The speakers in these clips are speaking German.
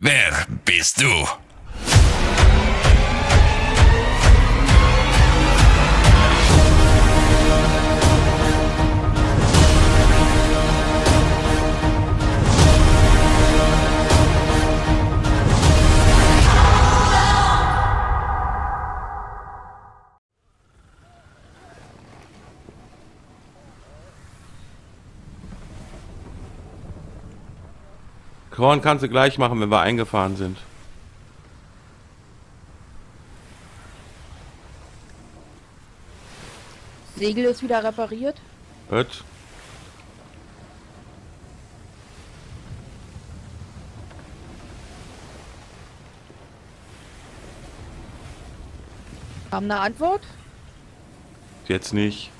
Wer bist du? Korn kannst du gleich machen, wenn wir eingefahren sind. Segel ist wieder repariert. Hört. Haben eine Antwort? Jetzt nicht.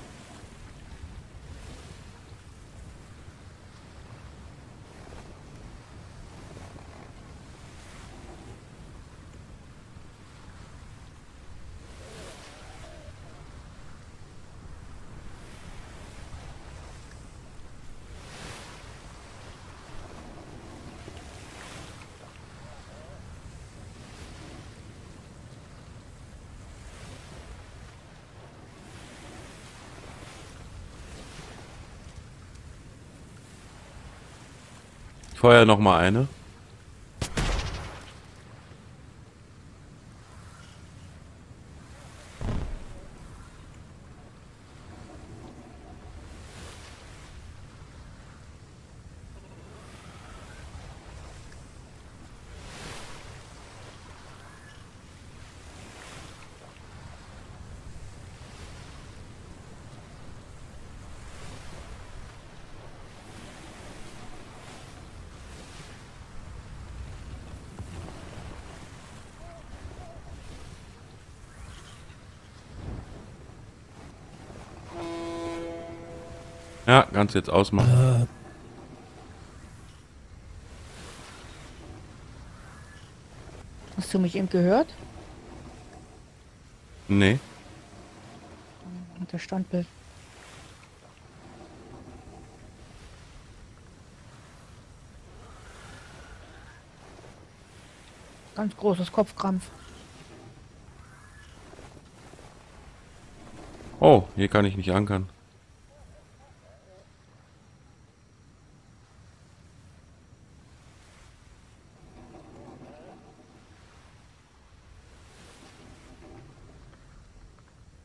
Feuer noch mal eine. Ja, kannst jetzt ausmachen. Hast du mich eben gehört? Nee. Der Standbild. Ganz großes Kopfkrampf. Oh, hier kann ich nicht ankern.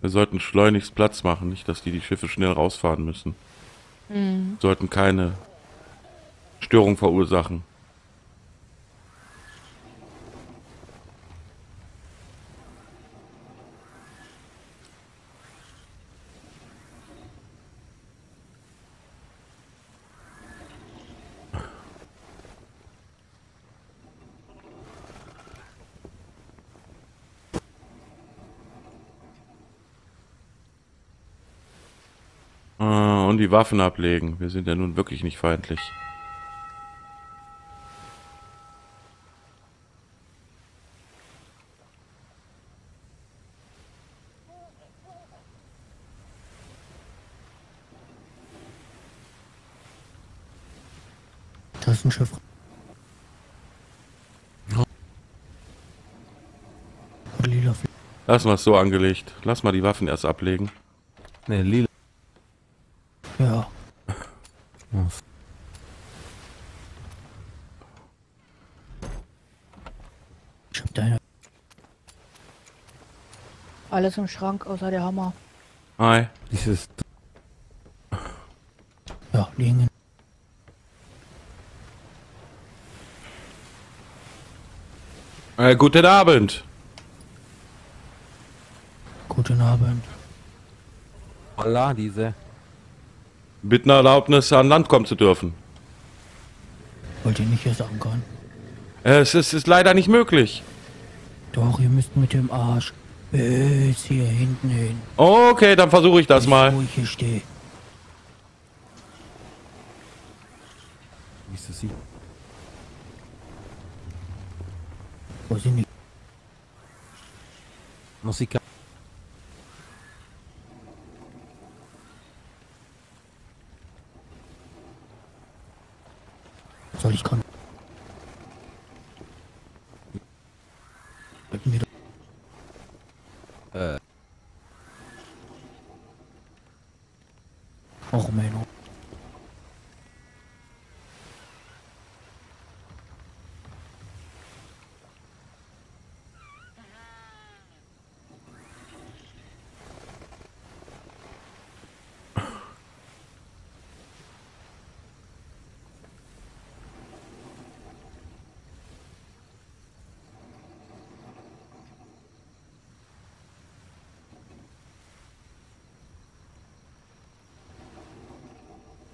Wir sollten schleunigst Platz machen, nicht, dass die die Schiffe schnell rausfahren müssen. Mhm. Sollten keine Störung verursachen. Äh, Und die Waffen ablegen. Wir sind ja nun wirklich nicht feindlich. Da ist ein Schiff. Wir es so angelegt. Lass mal die Waffen erst ablegen. Ne, lila. Ja. Ich hab deine. Alles im Schrank außer der Hammer. Hi. Dieses. Ja, liegen. Äh, guten Abend. Guten Abend. Allah, diese. Bitten Erlaubnis, an Land kommen zu dürfen. Wollt ihr nicht erst ankern? Äh, Es ist, ist leider nicht möglich. Doch, ihr müsst mit dem Arsch bis hier hinten hin. Okay, dann versuche ich das Wo mal. ich hier stehe. Wie ist das sie? Wo sind die? Musik. Soll ich kommen? Hätten wir Äh. auch Männer.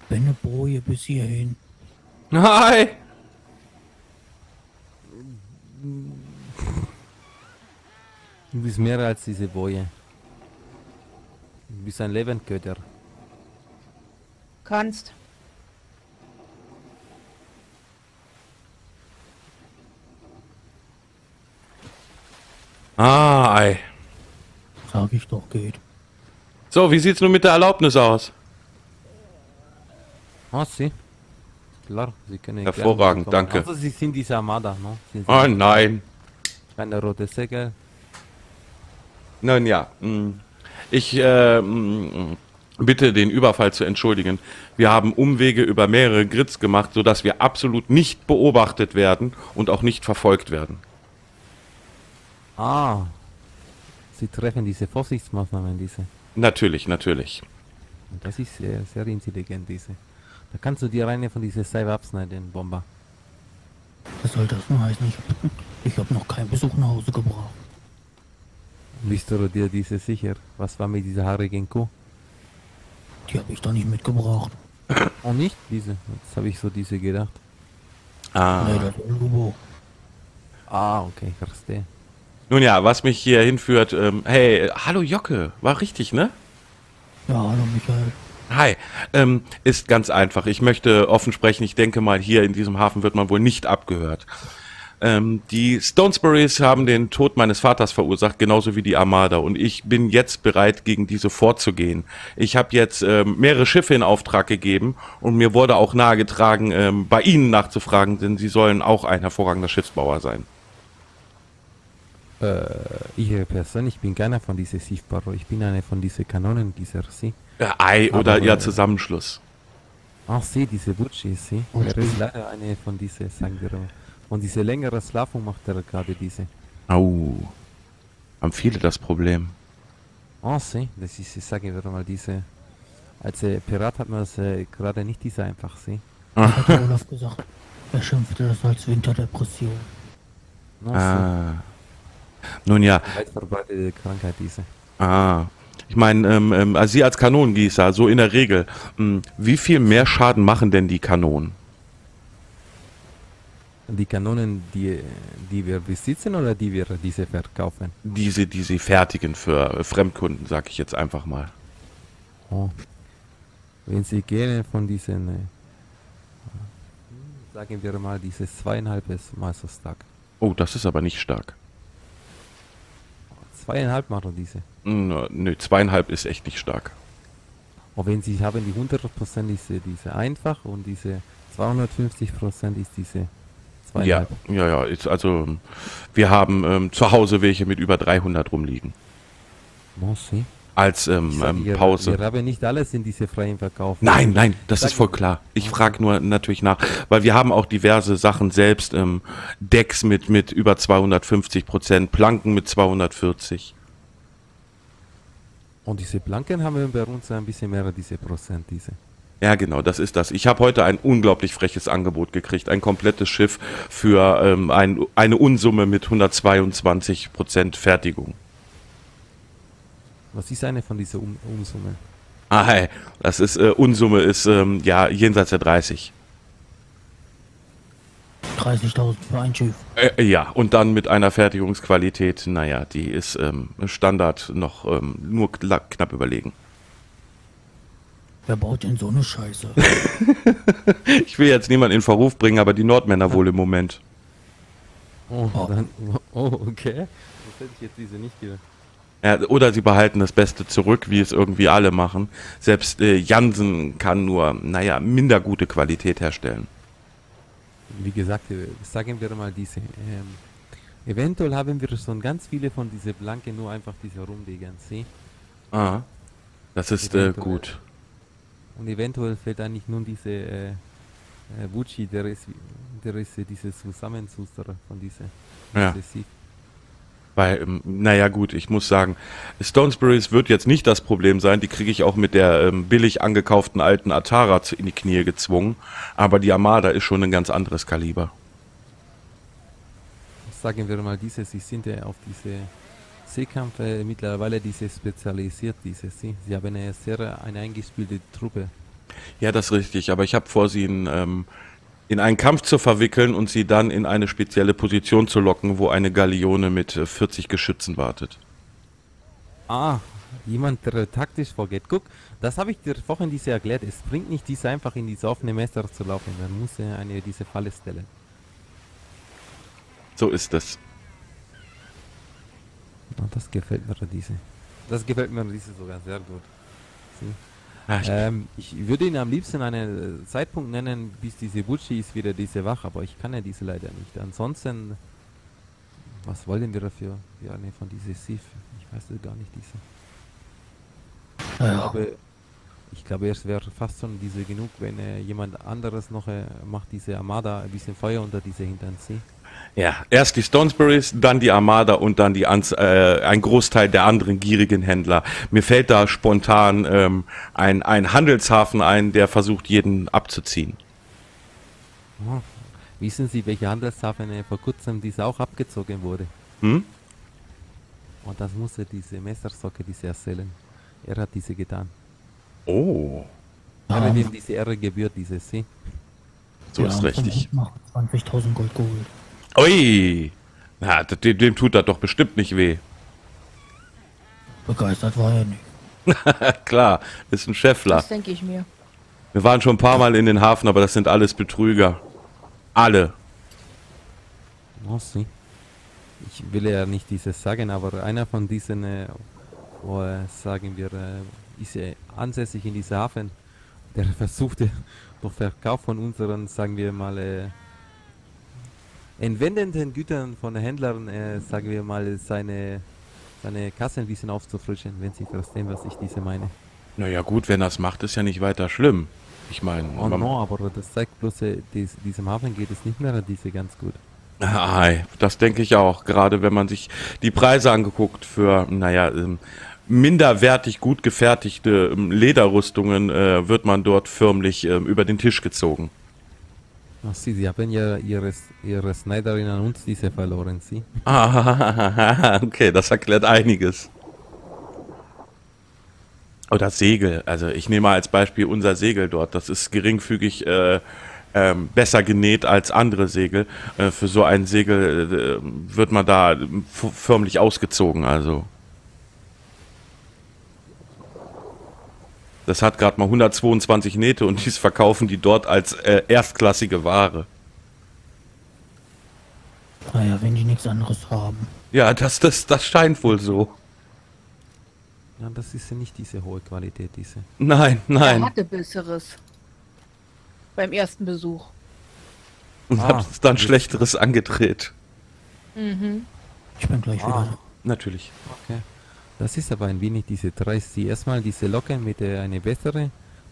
Wenn eine Boje bis hierhin. Hi! Du bist mehr als diese Boje. Du bist ein Lebendgötter. Kannst. Ah, ei. Sag ich doch, geht. So, wie sieht's nun mit der Erlaubnis aus? Ah, sie. Klar, sie können Hervorragend, danke. Also sie sind diese Armada, ne? Sind Oh nein. keine rote Segel. Nun ja, mm. ich äh, mm, bitte den Überfall zu entschuldigen. Wir haben Umwege über mehrere Grids gemacht, sodass wir absolut nicht beobachtet werden und auch nicht verfolgt werden. Ah. Sie treffen diese Vorsichtsmaßnahmen, diese. Natürlich, natürlich. Das ist sehr, sehr intelligent, diese. Da kannst du dir eine von diesen Cyber abschneiden, Bomber. Was soll das nur heißen? Ich hab, ich hab noch keinen Besuch nach Hause gebracht. Bist du dir diese sicher? Was war mit dieser haarigen Kuh? Die habe ich doch nicht mitgebracht. Oh, nicht diese. Jetzt habe ich so diese gedacht. Ah. Nee, das ist Lubo. Ah, okay, ich verstehe. Nun ja, was mich hier hinführt, ähm, hey, hallo Jocke, war richtig, ne? Ja, hallo Michael. Hi, ähm, ist ganz einfach. Ich möchte offen sprechen. Ich denke mal, hier in diesem Hafen wird man wohl nicht abgehört. Ähm, die Stonesburys haben den Tod meines Vaters verursacht, genauso wie die Armada. Und ich bin jetzt bereit, gegen diese vorzugehen. Ich habe jetzt ähm, mehrere Schiffe in Auftrag gegeben und mir wurde auch nahegetragen, ähm, bei Ihnen nachzufragen, denn Sie sollen auch ein hervorragender Schiffsbauer sein. Äh, ich persönlich bin keiner von diesen Schiffbauer. Ich bin eine von diesen Kanonen dieser See. Äh, Ei oder Aber, Ihr äh, Zusammenschluss. Ach, sie, diese Butchi, sie. Und Er ist leider eine von diesen, sagen wir mal. Und diese längere Slavung macht er gerade diese. Au. Haben viele das Problem. Ah, sie, das ist, sagen wir mal, diese. Als äh, Pirat hat man es äh, gerade nicht diese einfach, sie. Hat der Olaf gesagt. Er schimpfte das als Winterdepression. Na, Ah. Nun ja, sie. Weit verbreitete Krankheit, diese. Ah, ich meine, ähm, ähm, also Sie als Kanonengießer, so in der Regel, mh, wie viel mehr Schaden machen denn die Kanonen? Die Kanonen, die, die wir besitzen oder die wir diese verkaufen? Diese, die Sie fertigen für äh, Fremdkunden, sag ich jetzt einfach mal. Oh. Wenn Sie gehen von diesen, äh, sagen wir mal, dieses zweieinhalb stark. Oh, das ist aber nicht stark. Zweieinhalb machen diese. Nö, nö, zweieinhalb ist echt nicht stark. Und wenn Sie haben die 100% diese, diese einfach und diese 250% ist diese Ja, zweieinhalb. ja, ja. Ist also, wir haben ähm, zu Hause welche mit über 300 rumliegen. Sie? Als ähm, sag, ähm, Pause. Wir haben nicht alles in diese freien Verkauf. Nein, nein, das ist voll klar. Ich frage nur natürlich nach, weil wir haben auch diverse Sachen selbst, ähm, Decks mit, mit über 250 Prozent, Planken mit 240. Und diese Blanken haben wir bei uns ein bisschen mehr, diese Prozent, diese. Ja, genau, das ist das. Ich habe heute ein unglaublich freches Angebot gekriegt. Ein komplettes Schiff für ähm, ein, eine Unsumme mit 122 Prozent Fertigung. Was ist eine von diesen um Umsummen? Ah, hey, das ist, äh, Unsumme ist, ähm, ja, jenseits der 30. 30.000 für ein Schiff. Äh, ja, und dann mit einer Fertigungsqualität, naja, die ist ähm, Standard noch ähm, nur kla- knapp überlegen. Wer baut denn so eine Scheiße? Ich will jetzt niemanden in Verruf bringen, aber die Nordmänner wohl im Moment. Oh, Oh. Dann, oh okay. Das hätte ich jetzt diese nicht gedacht. Ja, oder sie behalten das Beste zurück, wie es irgendwie alle machen. Selbst äh, Jansen kann nur, naja, minder gute Qualität herstellen. Wie gesagt, äh, sagen wir mal diese. Ähm, Eventuell haben wir schon ganz viele von diese Blanke nur einfach diese rumliegen, sieh? Ah, das ist äh, Eventuell. gut. Und eventuell fällt eigentlich nun diese äh, äh, Wuchi, der ist, der ist äh, dieses Zusammenzusterer von diese, Ja. diese. Weil, ähm, naja gut, ich muss sagen, Stonesbury's wird jetzt nicht das Problem sein. Die kriege ich auch mit der ähm, billig angekauften alten Atara in die Knie gezwungen. Aber die Armada ist schon ein ganz anderes Kaliber. Sagen wir mal diese, sie sind ja auf diese Seekampf äh, mittlerweile diese spezialisiert, diese sie. Sie haben eine sehr eine eingespielte Truppe. Ja, das ist richtig. Aber ich habe vor, sie in, ähm, in einen Kampf zu verwickeln und sie dann in eine spezielle Position zu locken, wo eine Galeone mit äh, 40 Geschützen wartet. Ah, jemand, der taktisch vorgeht. Guck, das habe ich dir vorhin diese erklärt. Es bringt nicht, diese einfach in diese offene Messer zu laufen. Man muss ja eine diese Falle stellen. So ist es. Ah, das gefällt mir diese. Das gefällt mir diese sogar sehr gut. Sie. Ja, ich, Ähm, ich würde Ihnen am liebsten einen äh, Zeitpunkt nennen, bis diese Butschi ist wieder diese wach, aber ich kann ja diese leider nicht. Ansonsten, was wollen wir dafür? Ja, eine von diese Sif. Ich weiß es gar nicht, diese. Ich Naja, glaube, ich glaube, es wäre fast schon diese genug, wenn äh, jemand anderes noch äh, macht diese Armada ein bisschen Feuer unter diese Hintern See. Ja, erst die Stonesburys, dann die Armada und dann die Anz äh, ein Großteil der anderen gierigen Händler. Mir fällt da spontan ähm, ein, ein Handelshafen ein, der versucht, jeden abzuziehen. Oh. Wissen Sie, welche Handelshafen äh, vor kurzem diese auch abgezogen wurde? Hm? Und das musste diese Messersocke diese erzählen. Er hat diese getan. Oh, Er ja, hat ihm diese Ehre gebührt, diese See. so ja, ist richtig. Macht 20.000 Gold geholt. Ui, na, dem, dem tut das doch bestimmt nicht weh. Begeistert war er nicht. Klar, ist ein Schäffler. Das denke ich mir. Wir waren schon ein paar Mal in den Hafen, aber das sind alles Betrüger. Alle. Oh, sie. Ich will ja nicht dieses sagen, aber einer von diesen, äh, oh, äh, sagen wir, äh, ist ja ansässig in diesem Hafen. Der versuchte durch Verkauf von unseren, sagen wir mal, äh, entwendenden Gütern von Händlern, äh, sagen wir mal, seine, seine Kasse ein bisschen aufzufrischen, wenn Sie verstehen, was ich diese meine. Naja gut, wenn das macht, ist ja nicht weiter schlimm. Ich meine, Oh no, aber das zeigt bloß, äh, dies, diesem Hafen geht es nicht mehr diese ganz gut. Ei, das denke ich auch. Gerade wenn man sich die Preise angeguckt für, naja, ähm, minderwertig gut gefertigte ähm, Lederrüstungen, äh, wird man dort förmlich ähm, über den Tisch gezogen. Ach, Sie, Sie haben ja ihre, ihre Schneiderin an uns diese verloren, Sie. Ah, okay, das erklärt einiges. Oder Segel. Also ich nehme mal als Beispiel unser Segel dort. Das ist geringfügig äh, ähm, besser genäht als andere Segel. Äh, für so ein Segel äh, wird man da förmlich ausgezogen. Also das hat gerade mal 122 Nähte und dies verkaufen die dort als äh, erstklassige Ware. Naja, wenn die nichts anderes haben. Ja, das, das, das scheint wohl so. Ja, das ist ja nicht diese hohe Qualität, diese. Nein, Er nein. hatte Besseres. Beim ersten Besuch. Und Ah, hab's dann Schlechteres angedreht. Mhm. Ich bin gleich wieder da. Natürlich. Okay. Das ist aber ein wenig diese dreist. Sie erstmal diese Locken mit äh, eine bessere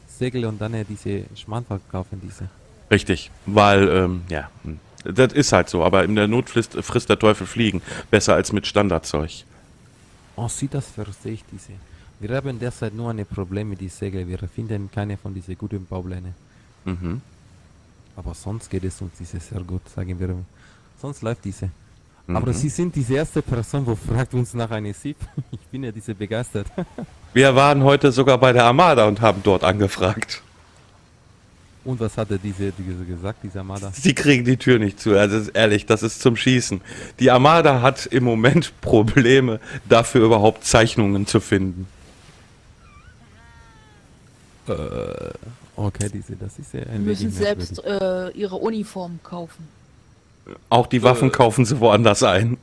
Segel und dann äh, diese Schmarrn verkaufen, diese. Richtig. Weil, ähm, ja, hm. das ist halt so. Aber in der Not frisst, frisst der Teufel Fliegen. Besser als mit Standardzeug. Oh, Sie, das verstehe ich, diese. Wir haben derzeit nur ein Problem mit die Segel. Wir finden keine von diese guten Baupläne. Mhm. Aber sonst geht es uns diese sehr gut, sagen wir. Sonst läuft diese. Mhm. Aber Sie sind diese erste Person, wo fragt uns nach einer SIP. Ich bin ja diese begeistert. Wir waren heute sogar bei der Armada und haben dort angefragt. Und was hat er diese, diese gesagt, dieser Armada? Sie kriegen die Tür nicht zu. Also ehrlich, das ist zum Schießen. Die Armada hat im Moment Probleme, dafür überhaupt Zeichnungen zu finden. Okay, diese, das ist ja Wir ein müssen wenig selbst äh, ihre Uniform kaufen. Auch die Waffen kaufen sie woanders ein.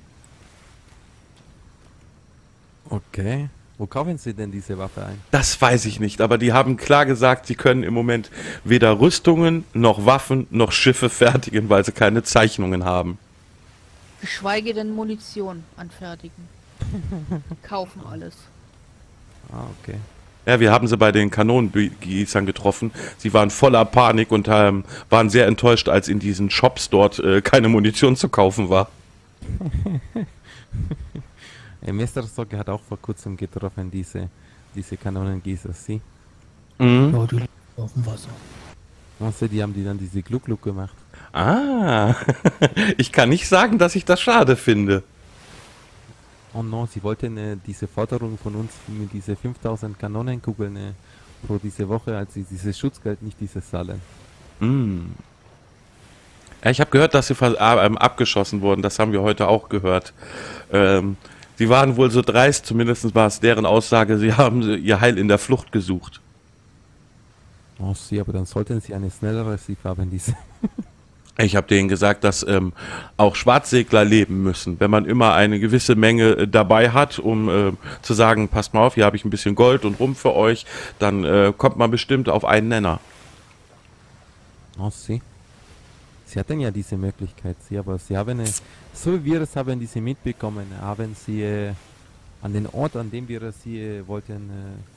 Okay. Wo kaufen Sie denn diese Waffe ein? Das weiß ich nicht, aber die haben klar gesagt, sie können im Moment weder Rüstungen noch Waffen noch Schiffe fertigen, weil sie keine Zeichnungen haben. Geschweige denn Munition anfertigen. Kaufen alles. Ah, okay. Ja, wir haben sie bei den Kanonengießern getroffen. Sie waren voller Panik und ähm, waren sehr enttäuscht, als in diesen Shops dort äh, keine Munition zu kaufen war. Mr. Socke hat auch vor kurzem getroffen, diese, diese Kanonengießer, sie. Mhm. Ja, die auf dem Wasser. Also, die haben die dann diese Gluck-Gluck gemacht. Ah, ich kann nicht sagen, dass ich das schade finde. Oh no, sie wollten äh, diese Forderung von uns mit diese 5000 Kanonenkugeln äh, pro diese Woche, als sie dieses Schutzgeld nicht dieses zahlen. Mm. Ja, ich habe gehört, dass sie äh, ähm, abgeschossen wurden. Das haben wir heute auch gehört. Ähm, sie waren wohl so dreist, zumindest war es deren Aussage, sie haben ihr Heil in der Flucht gesucht. Oh, sie, aber dann sollten sie eine schnellere Sieg haben, diese. Ich habe denen gesagt, dass ähm, auch Schwarzsegler leben müssen. Wenn man immer eine gewisse Menge äh, dabei hat, um äh, zu sagen, passt mal auf, hier habe ich ein bisschen Gold und Rum für euch, dann äh, kommt man bestimmt auf einen Nenner. Oh, sie. Sie hatten ja diese Möglichkeit, sie, aber sie haben, äh, so wie wir es haben, diese mitbekommen, haben sie äh, an den Ort, an dem wir sie äh, wollten, äh,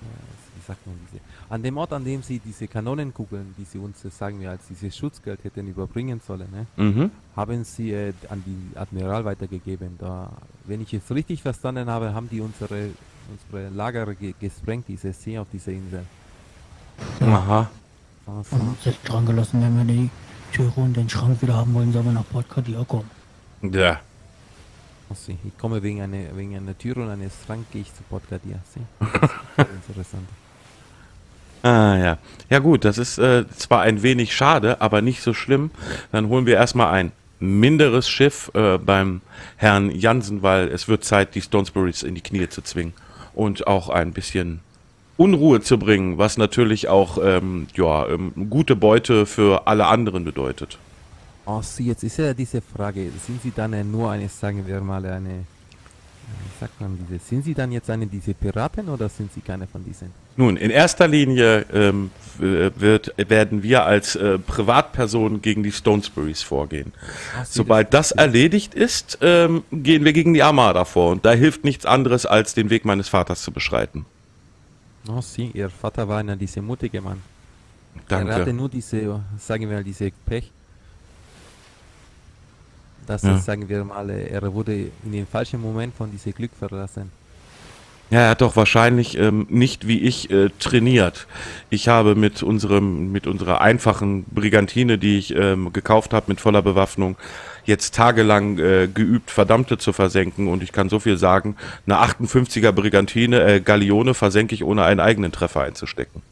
wie sagt man diese, an dem Ort, an dem sie diese Kanonenkugeln, die sie uns, äh, sagen wir, als dieses Schutzgeld hätten überbringen sollen, ne, Mhm. haben sie äh, an die Admiral weitergegeben. Da, wenn ich es richtig verstanden habe, haben die unsere, unsere Lager ge gesprengt, diese See auf dieser Insel. Aha. Also, Und uns ist dran gelassen, wenn wir die Türe und den Schrank wieder haben wollen, sollen wir nach Port Kadia kommen. Ja. Ich komme wegen einer, wegen einer Tür und eines Schrank, gehe ich zu ist interessant. Ah ja. Ja gut, das ist äh, zwar ein wenig schade, aber nicht so schlimm. Dann holen wir erstmal ein minderes Schiff äh, beim Herrn Jansen, weil es wird Zeit, die Stonesburys in die Knie zu zwingen und auch ein bisschen Unruhe zu bringen, was natürlich auch ähm, ja, ähm, gute Beute für alle anderen bedeutet. Oh, Sie, jetzt ist ja diese Frage, sind Sie dann nur eine, sagen wir mal, eine, äh, wie sagt man diese, sind Sie dann jetzt eine diese Piraten oder sind Sie keine von diesen? Nun, in erster Linie ähm, wird, werden wir als äh, Privatpersonen gegen die Stonesburys vorgehen. Sie, Sobald das erledigt ist, ähm, gehen wir gegen die Armada vor. Und da hilft nichts anderes, als den Weg meines Vaters zu beschreiten. Oh, Sie, Ihr Vater war einer dieser mutige Mann. Er hatte Danke. nur diese, sagen wir mal, diese Pech. Dass Ja. es, sagen wir mal, er wurde in den falschen Moment von diesem Glück verlassen. Ja, er hat doch wahrscheinlich ähm, nicht wie ich äh, trainiert. Ich habe mit unserem, mit unserer einfachen Brigantine, die ich ähm, gekauft habe, mit voller Bewaffnung, jetzt tagelang äh, geübt, Verdammte zu versenken. Und ich kann so viel sagen, eine 58er Brigantine, äh, Galeone versenke ich, ohne einen eigenen Treffer einzustecken.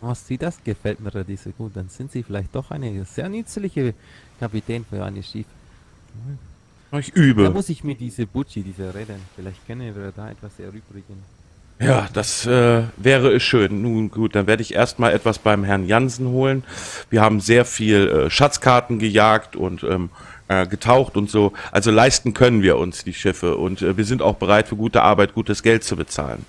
Oh, Sie, das gefällt mir diese gut. Dann sind Sie vielleicht doch eine sehr nützliche Kapitän für ein Schiff. Ich Da übe. muss ich mir diese Bucci, diese reden. Vielleicht können wir da etwas erübrigen. Ja, das äh, wäre schön. Nun gut, dann werde ich erstmal etwas beim Herrn Jansen holen. Wir haben sehr viel äh, Schatzkarten gejagt und ähm, äh, getaucht und so. Also leisten können wir uns die Schiffe und äh, wir sind auch bereit für gute Arbeit gutes Geld zu bezahlen.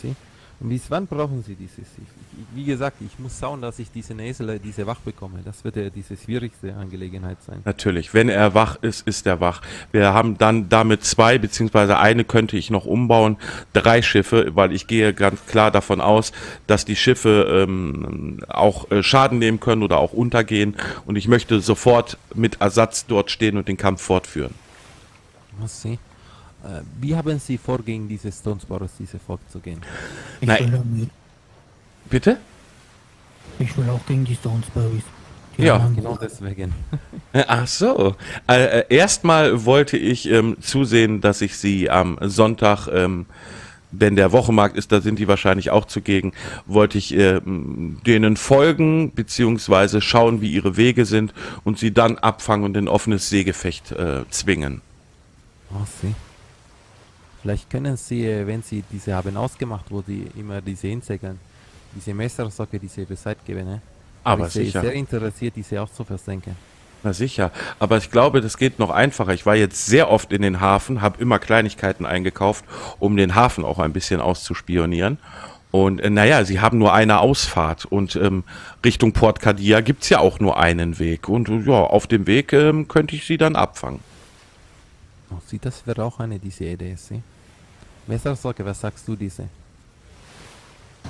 Sie. Und bis wann brauchen Sie dieses? Ich, ich, wie gesagt, ich muss schauen, dass ich diese Näsel, diese wach bekomme. Das wird ja diese schwierigste Angelegenheit sein. Natürlich, wenn er wach ist, ist er wach. Wir haben dann damit zwei, beziehungsweise eine könnte ich noch umbauen, drei Schiffe, weil ich gehe ganz klar davon aus, dass die Schiffe ähm, auch äh, Schaden nehmen können oder auch untergehen. Und ich möchte sofort mit Ersatz dort stehen und den Kampf fortführen. Sie. Äh, wie haben Sie vor, gegen diese Stonesborers, diese vorzugehen? Ich Nein. will, damit, Bitte? ich will auch gegen die Stonesberries. Ja, Genau deswegen. Äh, Ach so. Äh, äh, erstmal wollte ich ähm, zusehen, dass ich sie am Sonntag, ähm, wenn der Wochenmarkt ist, da sind die wahrscheinlich auch zugegen, wollte ich ähm, denen folgen, beziehungsweise schauen, wie ihre Wege sind und sie dann abfangen und in offenes Seegefecht äh, zwingen. Oh, Sie. Vielleicht können Sie, äh, wenn Sie diese haben ausgemacht, wo Sie immer diese hinsegeln, diese Messersocke, diese Bescheid geben, ne? Aber ich sicher. sehr interessiert, diese auch zu versenken. Na sicher. Aber ich glaube, das geht noch einfacher. Ich war jetzt sehr oft in den Hafen, habe immer Kleinigkeiten eingekauft, um den Hafen auch ein bisschen auszuspionieren. Und äh, naja, sie haben nur eine Ausfahrt und ähm, Richtung Port Kadia gibt's ja auch nur einen Weg. Und äh, ja, auf dem Weg ähm, könnte ich sie dann abfangen. Oh, das wäre auch eine diese Idee, sieh. Messersorge, was sagst du diese?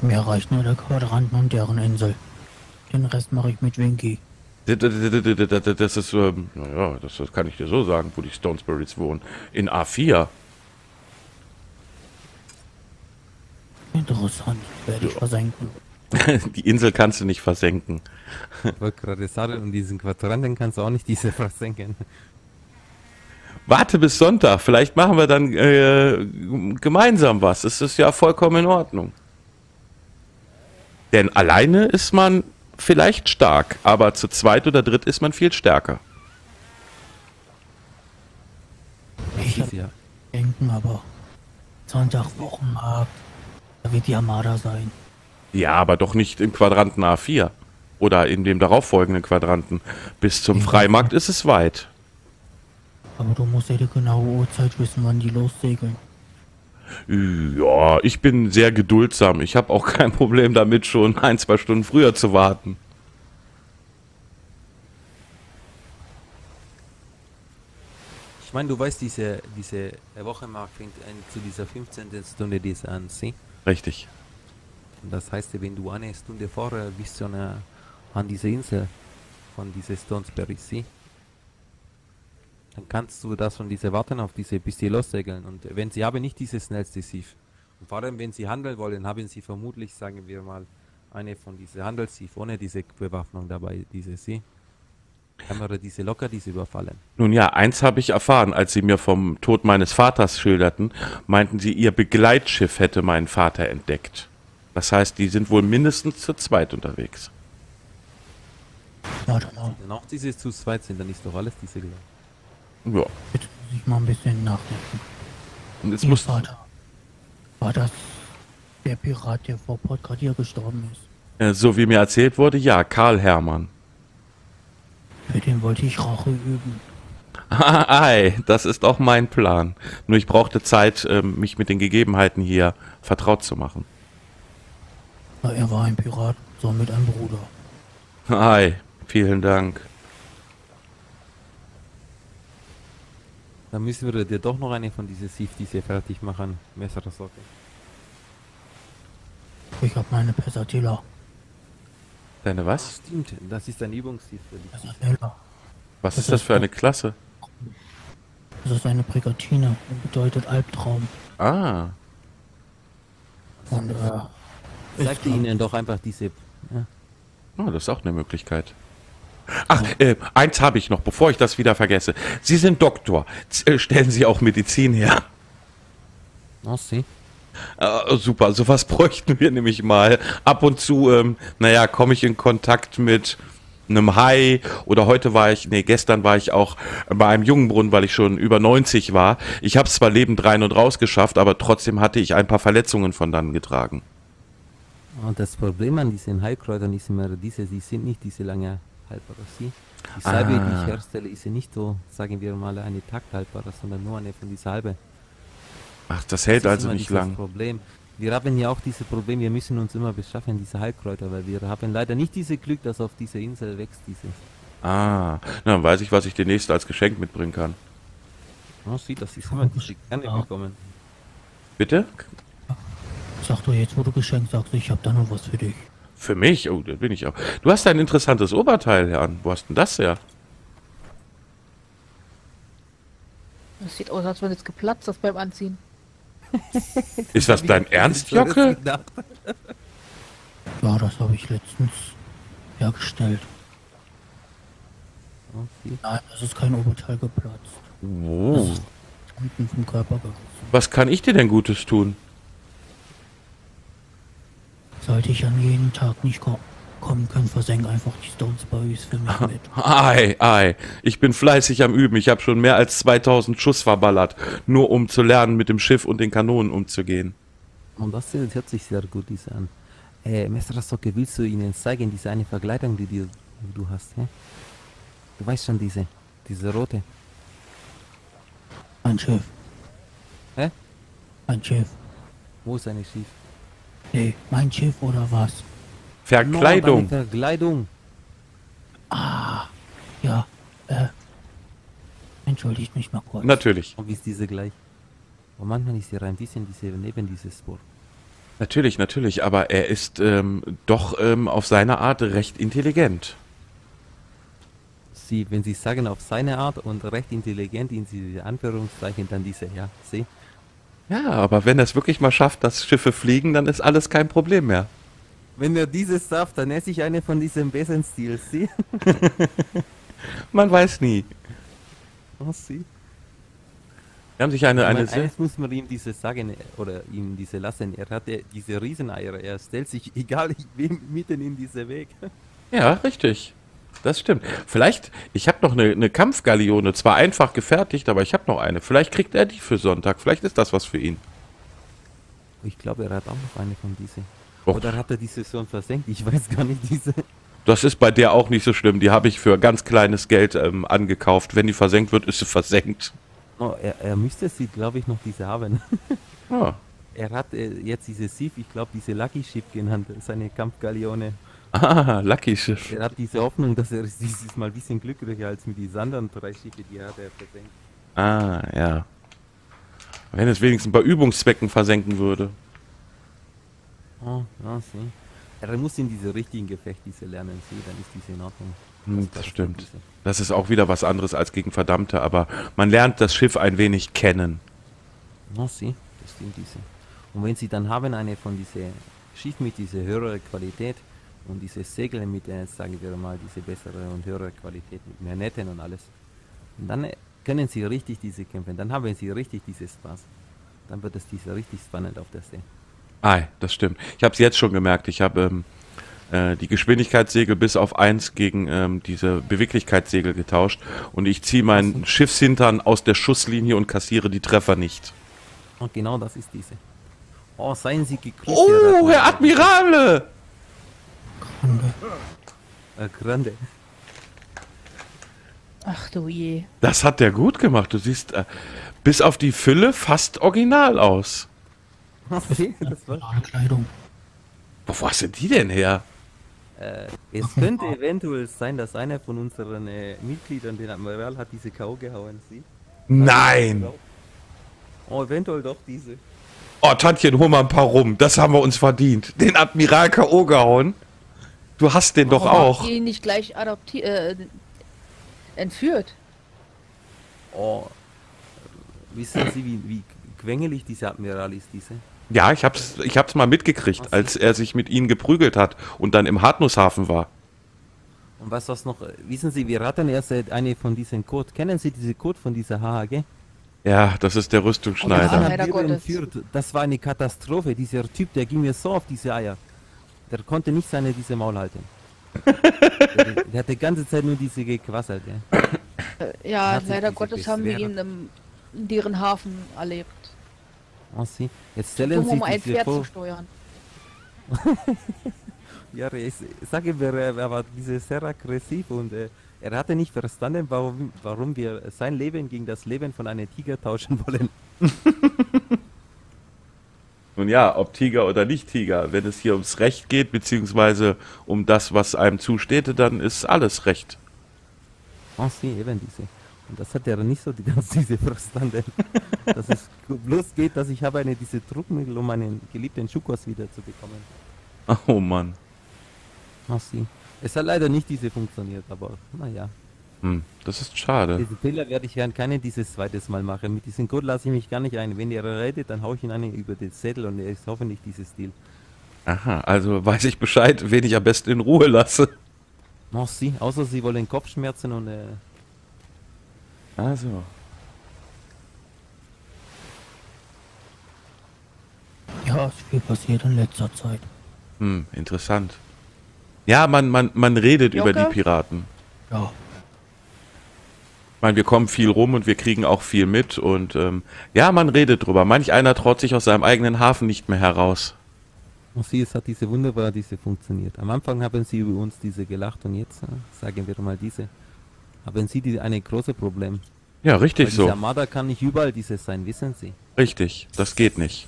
Mir reicht nur der Quadranten und deren Insel. Den Rest mache ich mit Winky. Das ist, ähm, naja, das, das kann ich dir so sagen, wo die Stonesburys wohnen. In A4. Interessant. Werde ich versenken. Die Insel kannst du nicht versenken. Ich wollte gerade sagen, und diesen Quadranten kannst du auch nicht diese versenken. Warte bis Sonntag, vielleicht machen wir dann äh, gemeinsam was. Es ist ja vollkommen in Ordnung. Denn alleine ist man vielleicht stark, aber zu zweit oder dritt ist man viel stärker. Ich ja. denken, aber Sonntag Wochenmarkt. Da wird die Armada sein. Ja, aber doch nicht im Quadranten A4 oder in dem darauffolgenden Quadranten. Bis zum Freimarkt ist es weit. Aber du musst ja die genaue Uhrzeit wissen, wann die lossegeln. Ja, ich bin sehr geduldsam. Ich habe auch kein Problem damit, schon ein, zwei Stunden früher zu warten. Ich meine, du weißt, diese, diese Wochenmarkt fängt an, zu dieser 15. Stunde diese an, sieh? Richtig. Und das heißt, wenn du eine Stunde vorher bist schon an dieser Insel von dieser Stonesbury Sea, dann kannst du das von dieser warten auf diese, bis die lossegeln. Und wenn sie haben nicht dieses schnellste Schiff, und vor allem wenn sie handeln wollen, haben sie vermutlich, sagen wir mal, eine von diesen Handelsschiff ohne diese Bewaffnung dabei, diese See. Kann man diese locker diese überfallen. Nun ja, eins habe ich erfahren, als sie mir vom Tod meines Vaters schilderten, meinten sie, ihr Begleitschiff hätte meinen Vater entdeckt. Das heißt, die sind wohl mindestens zu zweit unterwegs. Mal, Wenn auch diese zu zweit sind, dann ist doch alles diese gleich. Ja. jetzt muss ich mal ein bisschen nachdenken. Und jetzt Ihr muss, Vater. War das der Pirat, der vor Port Cartier gestorben ist? äh, so wie mir erzählt wurde, ja, Karl Hermann. Für den wollte ich Rache üben. Ei, das ist auch mein Plan. Nur ich brauchte Zeit, ähm, mich mit den Gegebenheiten hier vertraut zu machen. Na, er war ein Pirat, somit ein Bruder. Ei, vielen Dank. Dann müssen wir dir doch noch eine von diesen Sief, diese fertig machen. Messersorge. Ich hab meine Pesatilla. Deine was? Stimmt, das ist ein Übungssief für dich. Pesatilla. Was ist das für eine Klasse? Das ist eine Brigantine und bedeutet Albtraum. Ah, Und äh, Sag ist ihnen doch einfach diese. Ja. oh, das ist auch eine Möglichkeit. Ach, äh, eins habe ich noch, bevor ich das wieder vergesse. Sie sind Doktor. Z äh, stellen Sie auch Medizin her. Oh, sie. Äh, super, sowas bräuchten wir nämlich mal. Ab und zu, ähm, naja, komme ich in Kontakt mit einem Hai oder heute war ich, nee, gestern war ich auch bei einem Jungenbrunnen, weil ich schon über 90 war. Ich habe es zwar lebend rein und raus geschafft, aber trotzdem hatte ich ein paar Verletzungen von dann getragen. Und das Problem an diesen Heilkräutern ist immer diese, sie sind nicht diese lange haltbare. Sie. Die Salbe, die Ah. ich herstelle, ist ja nicht so, sagen wir mal, eine Takthaltbare, sondern nur eine von dieser Halbe. Ach, das hält Das also nicht dieses lang. Problem. Wir haben ja auch dieses Problem, wir müssen uns immer beschaffen, diese Heilkräuter, weil wir haben leider nicht diese Glück, dass auf dieser Insel wächst diese. Ah, na, dann weiß ich, was ich demnächst als Geschenk mitbringen kann. Oh, sieh, das ist immer gerne Ja. bekommen. Bitte? Sag doch jetzt, wo du Geschenk sagst, ich hab da noch was für dich. Für mich? Oh, da bin ich auch. Du hast ein interessantes Oberteil an. Wo hast denn das her? Das sieht aus, als wenn es geplatzt ist beim Anziehen. Ist das dein Ernst, Jocke? Ja, das habe ich letztens hergestellt. Nein, das ist kein Oberteil geplatzt. Oh. Unten vom Körper gerissen. Was kann ich dir denn Gutes tun? Sollte ich an jeden Tag nicht ko kommen können, versenk einfach die Stones Boys für mich mit. Ei, ei. Ich bin fleißig am Üben. Ich habe schon mehr als 2000 Schuss verballert. Nur um zu lernen, mit dem Schiff und den Kanonen umzugehen. Und das hört sich sehr gut diese an. Äh, Meister Socke, willst du ihnen zeigen, diese eine Verkleidung, die, die du hast, hä? Du weißt schon diese, diese rote. Ein Schiff. Hä? Ein Schiff. Wo ist eine Schiff? Nee, mein Schiff oder was? Verkleidung. No, Verkleidung. Ja, äh. Entschuldigt mich mal kurz. Natürlich. Und wie ist diese gleich? Und manchmal ist sie rein bisschen diese, neben dieses Sport. Natürlich, natürlich. Aber er ist ähm, doch ähm, auf seine Art recht intelligent. Sie, wenn Sie sagen auf seine Art und recht intelligent in diese Anführungszeichen, dann diese, ja, Sie. Ja, aber wenn er es wirklich mal schafft, dass Schiffe fliegen, dann ist alles kein Problem mehr. Wenn er dieses darf, dann esse ich eine von diesem Besenstil, Sie. Man weiß nie. Oh, Sie. Wir haben sich eine, Ich eine meine, eines muss man ihm diese sagen, oder ihm diese lassen. Er hatte diese Rieseneier. Er stellt sich, egal wem, mitten in diese Weg. Ja, richtig. Das stimmt. Vielleicht, ich habe noch eine, eine Kampfgaleone, zwar einfach gefertigt, aber ich habe noch eine. Vielleicht kriegt er die für Sonntag. Vielleicht ist das was für ihn. Ich glaube, er hat auch noch eine von diese. Och. Oder hat er diese schon versenkt? Ich weiß gar nicht, diese. Das ist bei der auch nicht so schlimm. Die habe ich für ganz kleines Geld ähm, angekauft. Wenn die versenkt wird, ist sie versenkt. Oh, er, er müsste sie, glaube ich, noch diese haben. Ah. Er hat äh, jetzt diese Sieve, ich glaube, diese Lucky Ship genannt, seine Kampfgaleone. Ah, Lucky Schiff. Er hat diese Hoffnung, dass er dieses Mal ein bisschen glücklicher als mit diesen anderen drei Schiffe, die er hat, er versenkt. Ah, ja. Wenn es wenigstens bei Übungszwecken versenken würde. Oh, ja, sie. Er muss in diese richtigen Gefechte lernen, sie, dann ist diese in Ordnung. Hm, das stimmt. Das ist auch wieder was anderes als gegen Verdammte, aber man lernt das Schiff ein wenig kennen. Na, sie, das stimmt diese. Und wenn sie dann haben eine von diese Schiff mit dieser höheren Qualität und diese Segel mit, äh, sagen wir mal, diese bessere und höhere Qualität mit mehr Netten und alles, dann äh, können sie richtig diese kämpfen, dann haben sie richtig diese Spaß. Dann wird es diese richtig spannend auf der See. Ah, das stimmt. Ich habe es jetzt schon gemerkt. Ich habe ähm, äh, die Geschwindigkeitssegel bis auf eins gegen ähm, diese Beweglichkeitssegel getauscht und ich ziehe meinen Schiffshintern aus der Schusslinie und kassiere die Treffer nicht. Und genau das ist diese. Oh, seien Sie gegrüßt. Oh, Herr Admirale! Grande. Äh, Grande. Ach du je. Das hat der gut gemacht. Du siehst äh, bis auf die Fülle fast original aus. Das war Kleidung. Wo hast du die denn her? Äh, es könnte eventuell sein, dass einer von unseren äh, Mitgliedern, den Admiral, hat diese K.O. gehauen, sie? Nein! Oh, eventuell doch diese. Oh, Tantchen, hol mal ein paar rum. Das haben wir uns verdient. Den Admiral K.O. gehauen. Du hast den doch Warum auch. habt ihr ihn nicht gleich adoptiert, äh, entführt? Oh, wissen Sie, wie, wie quengelig dieser Admiral ist, diese? Ja, ich hab's, ich hab's mal mitgekriegt, als er sich mit ihnen geprügelt hat und dann im Hartnusshafen war. Und was das noch, wissen Sie, wir hatten erst eine von diesen Code. Kennen Sie diese Code von dieser HHG? Ja, das ist der Rüstungsschneider. Gottes. entführt. Das war eine Katastrophe. Dieser Typ, der ging mir so auf diese Eier. Der konnte nicht seine diese Maul halten. der, der hat die ganze Zeit nur diese gequasselt. Ja. Äh, Ja, Hat sich leider Gottes haben wir ihn im, in deren Hafen erlebt. Oh, Sie. Jetzt stellen Sie um ein sich Pferd zu vor. steuern. Ja, ich sage mir, er war diese sehr aggressiv und äh, er hatte nicht verstanden, warum, warum wir sein Leben gegen das Leben von einem Tiger tauschen wollen. Nun ja, ob Tiger oder nicht Tiger, wenn es hier ums Recht geht, beziehungsweise um das, was einem zusteht, dann ist alles Recht. Oh, sie, eben diese. Und das hat er nicht so die ganze diese verstanden. dass es bloß geht, dass ich habe eine diese Druckmittel, um meinen geliebten Schukos wieder zu bekommen. Oh Mann. Oh, sie. Es hat leider nicht diese funktioniert, aber naja. Hm, das ist schade. Diese Fehler werde ich ja keine dieses zweites Mal machen. Mit diesem Code lasse ich mich gar nicht ein. Wenn er redet, dann haue ich ihn einen über den Zettel und er ist hoffentlich dieses Stil. Aha, also weiß ich Bescheid, wen ich am besten in Ruhe lasse. Oh, sie. Außer sie wollen Kopfschmerzen und äh, Also. Ja, ist viel passiert in letzter Zeit. Hm, interessant. Ja, man, man, man redet über Jocke? die Piraten. Ja, Ich meine, wir kommen viel rum und wir kriegen auch viel mit und ähm, ja, man redet drüber. Manch einer traut sich aus seinem eigenen Hafen nicht mehr heraus. oh, sie, es hat diese wunderbar diese funktioniert. Am Anfang haben sie über uns diese gelacht und jetzt, äh, sagen wir mal diese, haben sie die, eine große Problem. Ja, Weil richtig diese so. Armada kann nicht überall dieses sein, wissen Sie. Richtig. Das geht nicht.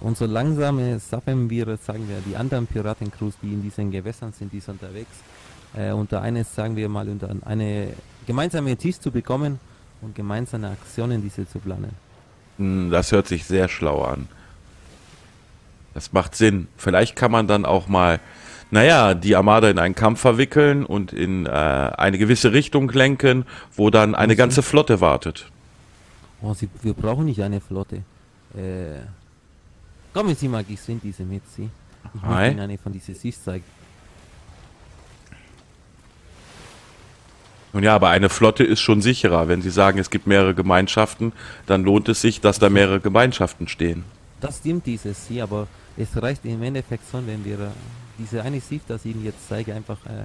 Und so langsam äh, sappen wir, sagen wir, die anderen Piratencrews, die in diesen Gewässern sind, die sind unterwegs, äh, unter eines, sagen wir mal, unter eine gemeinsame Tisch zu bekommen und gemeinsame Aktionen diese zu planen. Hm, Das hört sich sehr schlau an. Das macht Sinn. Vielleicht kann man dann auch mal, naja, die Armada in einen Kampf verwickeln und in äh, eine gewisse Richtung lenken, wo dann eine ganze Flotte wartet. Oh, sie, wir brauchen nicht eine Flotte. Äh, kommen Sie mal, ich sind diese mit, Sie. Ich Hi. möchte Ihnen eine von diesen Schiffs zeigen. Nun ja, aber eine Flotte ist schon sicherer. Wenn Sie sagen, es gibt mehrere Gemeinschaften, dann lohnt es sich, dass da mehrere Gemeinschaften stehen. Das stimmt dieses Sie, aber es reicht im Endeffekt schon, wenn wir äh, diese eine Schiff, das ich Ihnen jetzt zeige, einfach äh,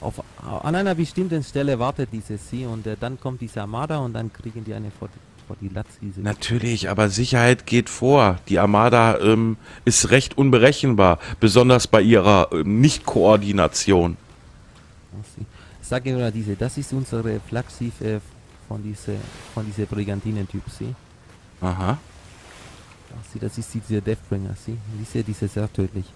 auf, an einer bestimmten Stelle wartet dieses Sie und äh, dann kommt diese Armada und dann kriegen die eine vor, die- vor die Latz. Natürlich, aber Sicherheit geht vor. Die Armada ähm, ist recht unberechenbar, besonders bei ihrer ähm, Nicht-Koordination. Sie. Sag mir diese, das ist unsere Flaggschiff äh, von diese von diese Brigantinen-Typ, Sie. Aha. Sie, das ist diese Deathbringer, Sie. Diese, diese sehr tödlich.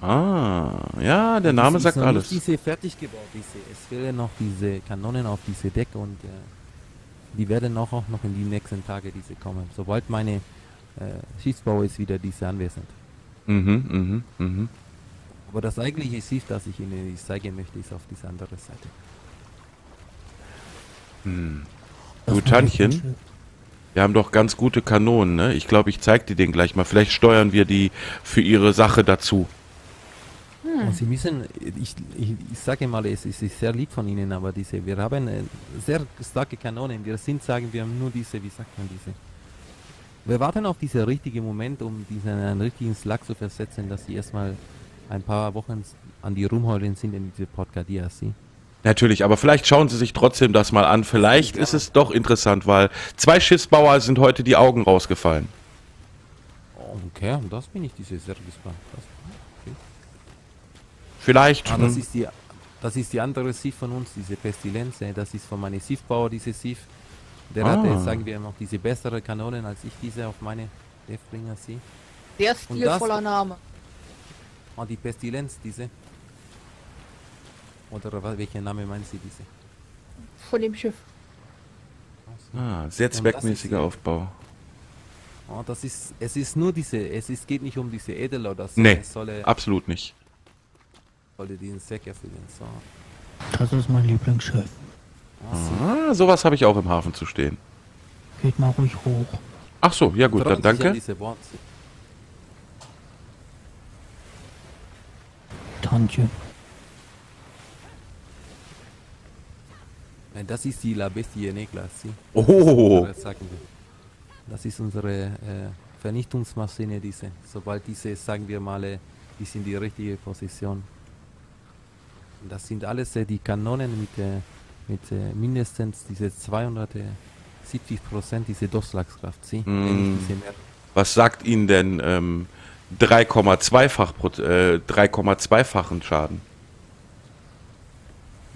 Ah, ja, der Name sagt alles. Diese fertig gebaut, diese. Es fehlen noch diese Kanonen auf diese Deck und äh, die werden auch, auch noch in die nächsten Tage diese kommen. Sobald meine äh, Schiffsbau ist wieder diese anwesend. Mhm, mhm, mhm. Aber das eigentliche Schiff, das ich Ihnen zeigen möchte, ist auf dieser anderen Seite. Hm. Du, Tantchen? Wir haben doch ganz gute Kanonen, ne? Ich glaube, ich zeig dir den gleich mal. Vielleicht steuern wir die für ihre Sache dazu. Und Sie müssen, ich, ich, ich sage mal, es ist sehr lieb von Ihnen, aber diese, wir haben äh, sehr starke Kanonen. Wir sind, sagen wir, nur diese, wie sagt man diese? Wir warten auf diesen richtigen Moment, um diesen einen richtigen Schlag zu versetzen, dass Sie erstmal ein paar Wochen an die Rumheulen sind in diese Sie. Natürlich, aber vielleicht schauen Sie sich trotzdem das mal an. Vielleicht ist es doch interessant, weil zwei Schiffsbauer sind heute die Augen rausgefallen. Okay, das bin ich diese sehr gespannt. Das, Vielleicht. ah, das hm, ist die, das ist die andere Sief von uns, diese Pestilenz. äh, Das ist von meinem Siefbauer, diese Sief. Der Ah. hatte, sagen wir, noch diese bessere Kanonen als ich diese auf meine Deathbringer Sie. Sehr Und das- stilvoller Name. Ah, die Pestilenz, diese. Oder welcher Name meinen Sie diese? Von dem Schiff. ah, sehr zweckmäßiger Aufbau. Ah, das ist, es ist nur diese, es ist, geht nicht um diese Edel oder so. Nee, solle, absolut nicht. solle diesen Zweck erfüllen. So. Das ist mein Lieblingsschiff. Ah, so. Ah, sowas habe ich auch im Hafen zu stehen. Geht mal ruhig hoch. Ach so, ja gut, dann danke. Diese Worte. Tantchen. Das ist die La Bestie Negra. Oh, Unsere, sagen wir. Das ist unsere äh, Vernichtungsmaschine, diese. Sobald diese, sagen wir mal, äh, ist in die richtige Position. Das sind alles äh, die Kanonen mit, äh, mit äh, mindestens diese 270 Prozent diese Durchschlagskraft. Sie? Mm. was sagt Ihnen denn ähm, 3,2-fach, Prot- äh, 3,2-fachen Schaden?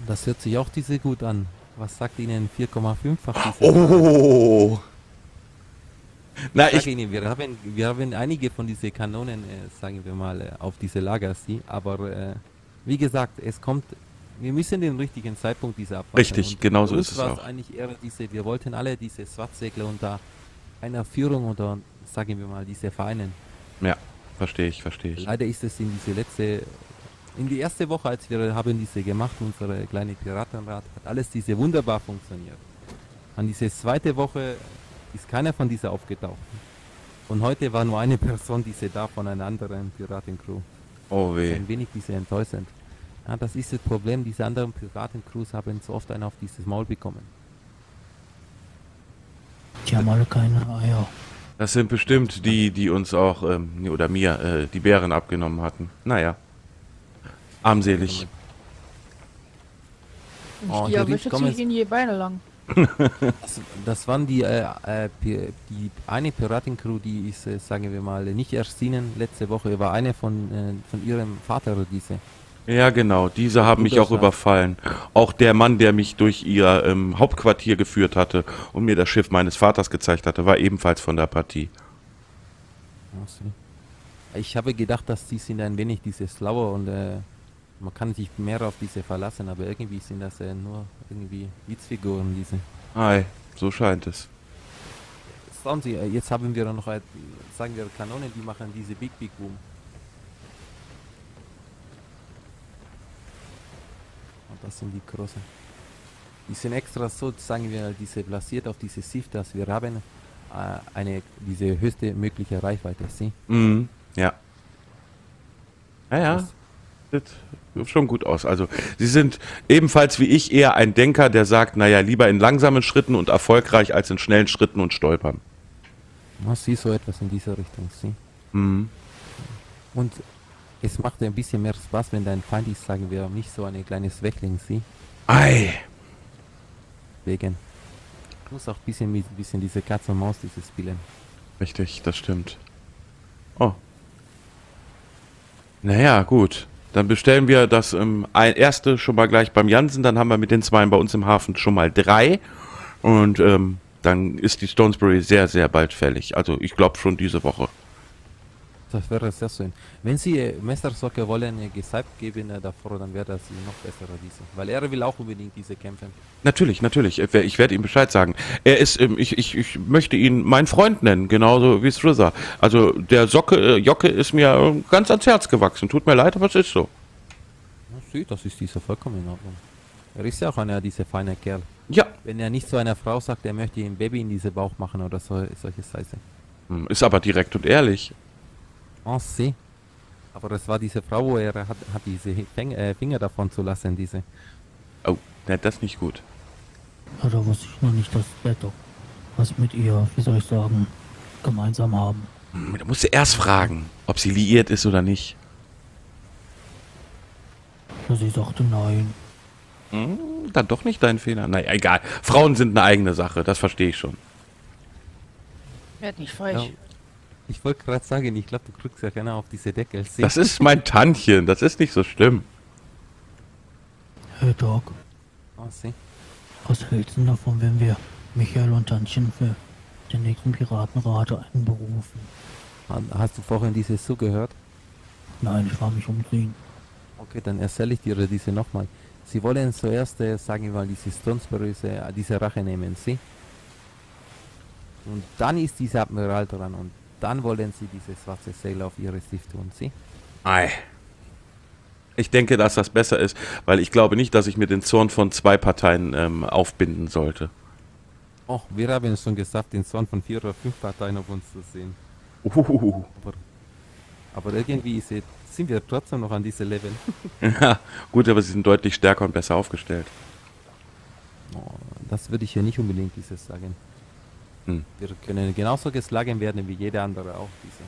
Das hört sich auch diese gut an. Was sagt Ihnen 4,5-fach diese? Oh. Na, Ich ich, Ihnen, wir haben, wir haben einige von diesen Kanonen, äh, sagen wir mal, äh, auf diese Lager, Sie. Aber äh, wie gesagt, es kommt, wir müssen den richtigen Zeitpunkt diese abwarten. Richtig, Und genau so ist es auch. eigentlich eher diese, wir wollten alle diese Schwarzsegler unter einer Führung oder, sagen wir mal, diese Vereinen. ja, verstehe ich, verstehe ich. Leider ist es in diese letzte, in die erste Woche, als wir haben diese gemacht, unsere kleine Piratenrat, hat alles diese wunderbar funktioniert. An diese zweite Woche ist keiner von dieser aufgetaucht. Und heute war nur eine Person, diese da von einer anderen Piratencrew. Oh weh. Ein wenig diese enttäuschend. Ja, das ist das Problem, diese anderen Piratencrews haben so oft einen auf dieses Maul bekommen. Die haben alle keine Eier. Das sind bestimmt die, die uns auch, ähm, oder mir, äh, die Bären abgenommen hatten. Naja. Armselig. Und Oh, die hier erwischt sich in die Beine lang. Das, das waren die, äh, äh, die eine Piratencrew, die ist, äh, sagen wir mal, nicht erschienen letzte Woche, war eine von, äh, von ihrem Vater, diese. Ja, genau. Diese haben mich auch überfallen. Auch der Mann, der mich durch ihr ähm, Hauptquartier geführt hatte und mir das Schiff meines Vaters gezeigt hatte, war ebenfalls von der Partie. Ich habe gedacht, dass die sind ein wenig diese Slauer und äh, man kann sich mehr auf diese verlassen, aber irgendwie sind das äh, nur irgendwie Witzfiguren, diese. Ei, so scheint es. Schauen Sie, äh, jetzt haben wir noch, sagen wir, Kanonen, die machen diese Big Big Boom. Und das sind die großen. Die sind extra so, sagen wir, diese platziert auf diese Sift, dass wir haben äh, eine, diese höchste mögliche Reichweite, Sie? Mhm. Ja. Ja, ja. Das- sieht schon gut aus. Also, Sie sind ebenfalls wie ich eher ein Denker, der sagt, naja, lieber in langsamen Schritten und erfolgreich als in schnellen Schritten und stolpern. Ja, Sie so etwas in dieser Richtung, Sie? Mhm. Und es macht ein bisschen mehr Spaß, wenn dein Feind ist, sagen wir, nicht so ein kleines Weckling, Sie? Ei. Wegen. Muss auch ein bisschen mit bisschen diese Katze und Maus dieses spielen. Richtig, das stimmt. Oh. Naja, gut. Dann bestellen wir das ähm, ein, erste schon mal gleich beim Jansen. Dann haben wir mit den zwei bei uns im Hafen schon mal drei. Und ähm, dann ist die Stonesbury sehr, sehr bald fällig. Also ich glaube schon diese Woche. Das wäre sehr schön. Wenn Sie äh, Meistersocke wollen, äh, gesalbt geben äh, davor, dann wäre das noch besser diese. Weil er will auch unbedingt diese kämpfen. Natürlich, natürlich. Ich wer- Ich werde ihm Bescheid sagen. Er ist, ähm, ich, ich, ich möchte ihn mein Freund nennen, genauso wie Strizzer. Also der Socke, Jocke ist mir ganz ans Herz gewachsen. Tut mir leid, aber es ist so. Ja, Sie, das ist dieser vollkommen in Ordnung. Er ist ja auch einer dieser feine Kerl. Ja, Wenn er nicht zu einer Frau sagt, er möchte ein Baby in diese Bauch machen oder so, solche Scheiße. Hm, ist aber direkt und ehrlich. Oh, sie. Aber es war diese Frau, wo er hat, hat diese Fäng äh, Finger davon zu lassen, diese. Oh, ne, das ist nicht gut. Ja, da wusste ich noch nicht, dass Doc was mit ihr, wie soll ich sagen, gemeinsam haben. Hm, Da musst du erst fragen, ob sie liiert ist oder nicht. Ja, sie sagte nein. Hm, dann doch nicht dein Fehler. Naja, egal. Frauen sind eine eigene Sache, das verstehe ich schon. Werd nicht frech. Ja. Ich wollte gerade sagen, ich glaube, du kriegst ja keiner auf diese Deckel. Sie. Das ist mein Tantchen, das ist nicht so schlimm. Hey Doc, Oh, sie. was hältst du denn davon, wenn wir Michael und Tantchen für den nächsten Piratenrat einberufen? Ha- Hast du vorhin dieses zugehört? Nein, ich war mich umziehen. Okay, dann erzähle ich dir diese nochmal. Sie wollen zuerst, äh, sagen wir mal, diese Stonesberries, äh, diese Rache nehmen, sie? Und dann ist dieser Admiral dran und dann wollen sie diese schwarze Seele auf ihre Stift tun, sie? Ei. Ich denke, dass das besser ist, weil ich glaube nicht, dass ich mir den Zorn von zwei Parteien ähm, aufbinden sollte. Oh, wir haben es schon gesagt, den Zorn von vier oder fünf Parteien auf uns zu sehen. Uhuhu. Aber, aber irgendwie ist, es- sind wir trotzdem noch an diesem Level. Ja, gut, aber sie sind deutlich stärker und besser aufgestellt. Oh, das würde ich ja nicht unbedingt dieses sagen. Hm. Wir können genauso geschlagen werden wie jeder andere auch. Diese.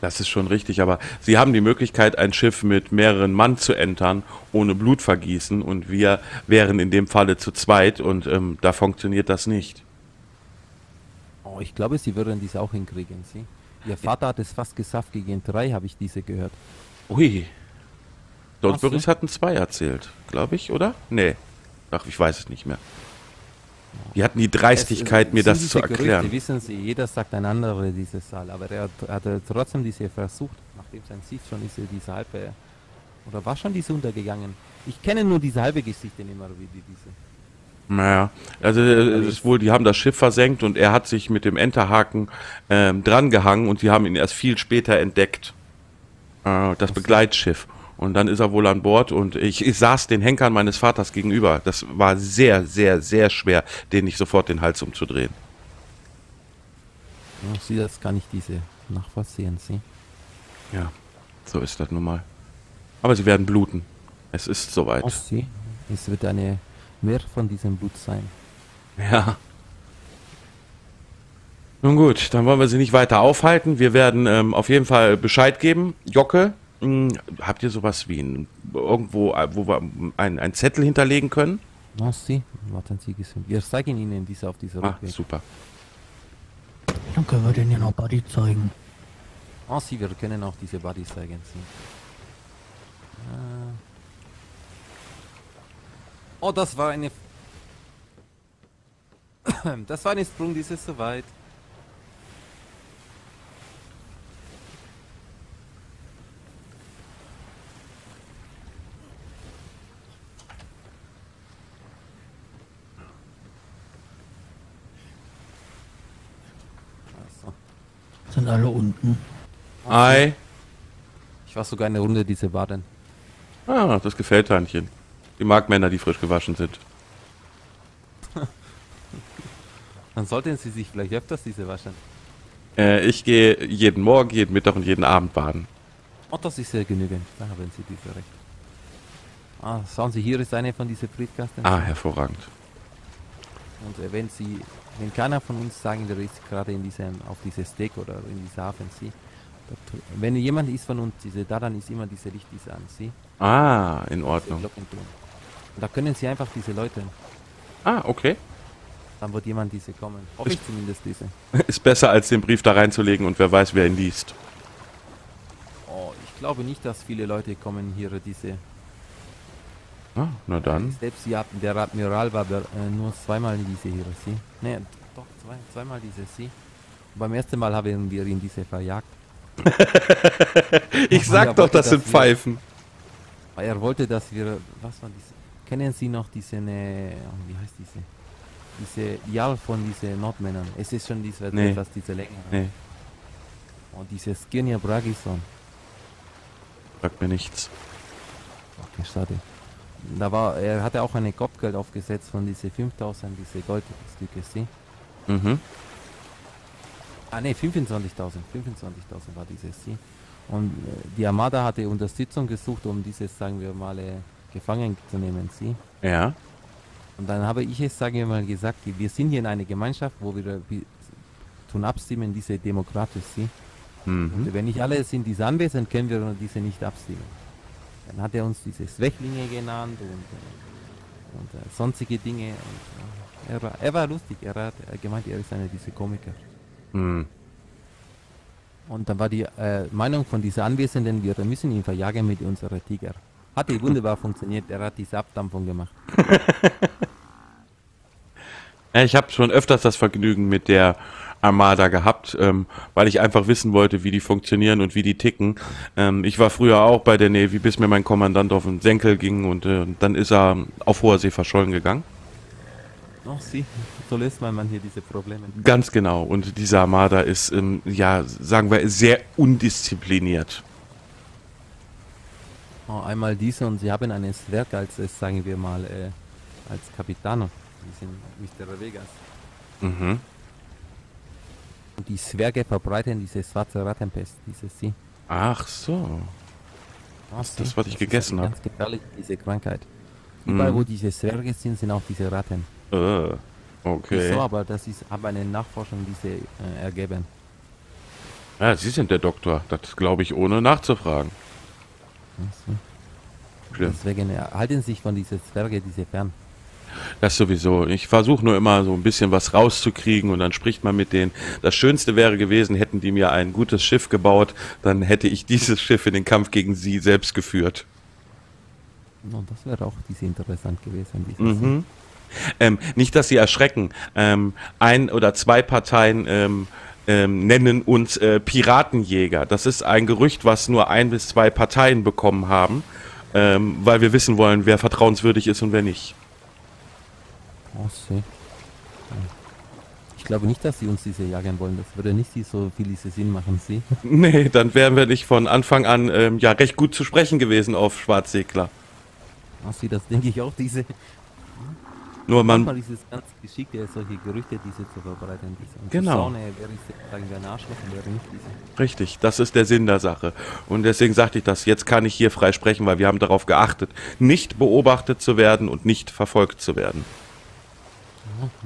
Das ist schon richtig, aber sie haben die Möglichkeit, ein Schiff mit mehreren Mann zu entern, ohne Blutvergießen, und wir wären in dem Falle zu zweit, und ähm, da funktioniert das nicht. Oh, ich glaube, sie würden diese auch hinkriegen. Sie? Ihr Vater hat es fast geschafft gegen drei, habe ich diese gehört. Ui. Ach so. hatten zwei erzählt, glaube ich, oder? Nee. Ach, ich weiß es nicht mehr. Die hatten die Dreistigkeit, Es- mir das zu Gerüchte, erklären. wissen Sie, jeder sagt ein anderer diese Saal, aber er hat, er trotzdem diese versucht, nachdem sein Sieg schon ist, diese halbe, oder war schon diese untergegangen? Ich kenne nur diese halbe Geschichte immer wie die diese. Naja, also äh, es ist wohl, die haben das Schiff versenkt und er hat sich mit dem Enterhaken ähm, drangehangen und sie haben ihn erst viel später entdeckt. Äh, das Begleitschiff. Und dann ist er wohl an Bord und ich, ich saß den Henkern meines Vaters gegenüber. Das war sehr, sehr, sehr schwer, den nicht sofort den Hals umzudrehen. Ja, sie, das kann ich diese nachvollziehen, Sie. Ja, so ist das nun mal. Aber sie werden bluten. Es ist soweit. Sie. Es wird eine mehr von diesem Blut sein. Ja. Nun gut, dann wollen wir sie nicht weiter aufhalten. Wir werden ähm, auf jeden Fall Bescheid geben. Jocke, habt ihr sowas wie ein, irgendwo, äh, wo wir einen, einen Zettel hinterlegen können? Na, Sie, warten Sie gesund. Wir zeigen Ihnen diese auf dieser Ah, Rückweg. super. Dann können wir denen ja noch Buddy zeigen. Ah, Sie, wir können auch diese Body zeigen. Sie. Äh. Oh, das war eine. Das war ein Sprung, dieses so weit. Sind alle unten. Ei. Ich war sogar eine Runde diese Baden. Ah, das gefällt Tantchen. Die mag Männer, die frisch gewaschen sind. Dann sollten sie sich vielleicht öfters diese waschen. Äh, ich gehe jeden Morgen, jeden Mittag und jeden Abend baden. Oh, das ist sehr genügend. Da haben Sie diese recht. Ah, schauen Sie, hier ist eine von diesen Briefkasten. Ah, hervorragend. Und äh, wenn Sie, wenn keiner von uns sagen, der ist gerade in diesem, auf dieses Deck oder in dieser Hafen, Sie, wenn jemand ist von uns, diese, da dann ist immer diese Licht, diese an, Sie, Ah, in Ordnung. Da können Sie einfach diese Leute, Ah, okay. dann wird jemand diese kommen. Hoffe ich zumindest diese. Ist besser, als den Brief da reinzulegen und wer weiß, wer ihn liest. Oh, ich glaube nicht, dass viele Leute kommen hier, diese, Ah, na dann. selbst hatten, der Admiral war äh, nur zweimal diese hier, Sie. Ne, doch, zwei, zweimal diese Sie. Beim ersten Mal haben wir ihn diese verjagt. Ich sag doch, wollte, das sind wir- Pfeifen. Weil er wollte, dass wir, was war diese, kennen Sie noch diese, ne, wie heißt diese, diese Jal von diesen Nordmännern. Es ist schon diese, Nee. etwas diese längere. Nee, Und diese Skirnia Bragison. sagt mir nichts. Okay, schade. Da war, er hatte auch eine Kopfgeld aufgesetzt von diese 5000, diese Goldstücke, Sie. Mhm. Ah ne, 25.000, 25.000 war dieses Sie. Und äh, die Armada hatte Unterstützung gesucht, um dieses, sagen wir mal, äh, gefangen zu nehmen, Sie. Ja. Und dann habe ich es, sagen wir mal, gesagt, wir sind hier in einer Gemeinschaft, wo wir wie- tun abstimmen, diese demokratisch Sie. Mhm. Und wenn nicht alle sind diese anwesend, können wir diese nicht abstimmen. Dann hat er uns diese Schwächlinge genannt und, äh, und äh, sonstige Dinge. Und, äh, er, war, er war lustig, er hat äh, gemeint, er ist einer dieser Komiker. Hm. Und dann war die äh, Meinung von diesen Anwesenden, wir müssen ihn verjagen mit unserer Tiger. Hatte wunderbar funktioniert, er hat diese Abdampfung gemacht. Ich habe schon öfters das Vergnügen mit der Armada gehabt, ähm, weil ich einfach wissen wollte, wie die funktionieren und wie die ticken. Ähm, ich war früher auch bei der Navy, bis mir mein Kommandant auf den Senkel ging und äh, dann ist er auf hoher See verschollen gegangen. Ach, sie, so löst man manche diese Probleme. Ganz genau. Und diese Armada ist, ähm, ja, sagen wir, sehr undiszipliniert. Oh, einmal diese und sie haben ein Werk als, äh, sagen wir mal, äh, als Capitano. Die sind Mr. Vegas. Mhm. Und die Zwerge verbreiten diese schwarze Rattenpest, diese sie. Ach so. Was, das, was ich gegessen hab. Ganz gefährlich, diese Krankheit. Überall, Mhm. wo diese Zwerge sind, sind auch diese Ratten. Äh, okay. so, aber das ist, aber eine Nachforschung, diese äh, ergeben. Ja, Sie sind der Doktor. Das glaube ich, ohne nachzufragen. Also, Schlimm. deswegen äh, halten sich von diesen Zwerge diese fern. Das sowieso. Ich versuche nur immer so ein bisschen was rauszukriegen und dann spricht man mit denen. Das Schönste wäre gewesen, hätten die mir ein gutes Schiff gebaut, dann hätte ich dieses Schiff in den Kampf gegen sie selbst geführt. Und das wäre auch diese interessant gewesen. Mhm. Ähm, nicht, dass sie erschrecken. Ähm, ein oder zwei Parteien ähm, ähm, nennen uns äh, Piratenjäger. Das ist ein Gerücht, was nur ein bis zwei Parteien bekommen haben, ähm, weil wir wissen wollen, wer vertrauenswürdig ist und wer nicht. Oh, see. Ich glaube nicht, dass sie uns diese jagen wollen. Das würde nicht so viel diese Sinn machen, sie. Nee, dann wären wir nicht von Anfang an ähm, ja recht gut zu sprechen gewesen auf Schwarzsegler. Oh, sie, das denke ich auch, diese. Nur Manchmal man, ist es ganz geschickt, ja, solche Gerüchte, diese zu verbreiten. Diese. Genau. Saune, wer ist, sagen wir, ein Arschloch und wer nicht, diese. richtig, das ist der Sinn der Sache. Und deswegen sagte ich das, jetzt kann ich hier frei sprechen, weil wir haben darauf geachtet, nicht beobachtet zu werden und nicht verfolgt zu werden.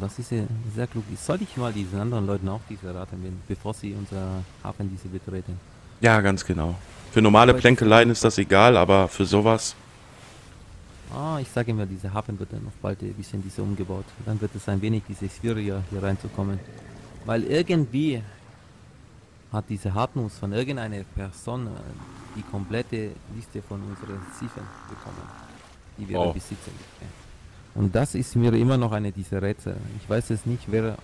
Das ist ja sehr klug. Sollte ich mal diesen anderen Leuten auch diese raten, bevor sie unser Hafen diese betreten? Ja, ganz genau. Für normale Plänkeleien ist das egal, aber für sowas. Ah, ich sage immer, dieser Hafen wird dann noch bald ein bisschen diese umgebaut. Dann wird es ein wenig diese schwieriger hier reinzukommen. Weil irgendwie hat diese Hartnuss von irgendeiner Person äh, die komplette Liste von unseren Schiffen bekommen, die wir Oh. besitzen. Und das ist mir immer noch eine dieser Rätsel. Ich weiß es nicht, wer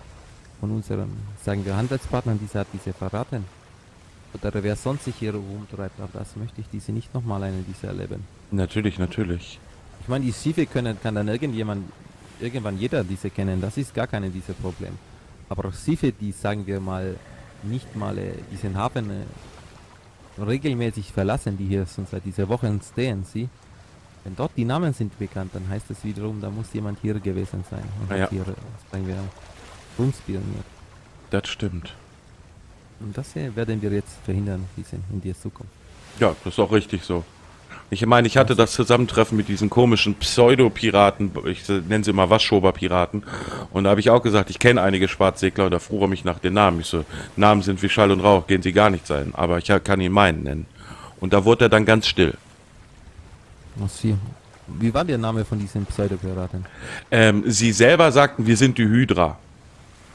von unseren, sagen wir, Handelspartnern diese hat diese verraten. Oder wer sonst sich hier rumtreibt, aber das möchte ich diese nicht nochmal eine dieser erleben. Natürlich, natürlich. Ich meine, die Schiffe können, kann dann irgendjemand, irgendwann jeder diese kennen. Das ist gar keine dieser Problem. Aber Schiffe, die, sagen wir mal, nicht mal äh, diesen Hafen äh, regelmäßig verlassen, die hier schon seit dieser Woche stehen, sie. Wenn dort die Namen sind bekannt, dann heißt es wiederum, da muss jemand hier gewesen sein und Ja. hat hier, äh, sagen wir, rumspioniert. Das stimmt. Und das äh, werden wir jetzt verhindern, diese in der Zukunft. Ja, das ist auch richtig so. Ich meine, ich hatte das Zusammentreffen mit diesen komischen Pseudo-Piraten, ich nenne sie immer Waschschober-Piraten, und da habe ich auch gesagt, ich kenne einige Schwarzsegler und da frug er mich nach den Namen. Ich so, Namen sind wie Schall und Rauch, gehen sie gar nicht sein, aber ich kann ihn meinen nennen. Und da wurde er dann ganz still. Was hier? Wie war der Name von diesen Pseudopiraten? Ähm, sie selber sagten, wir sind die Hydra.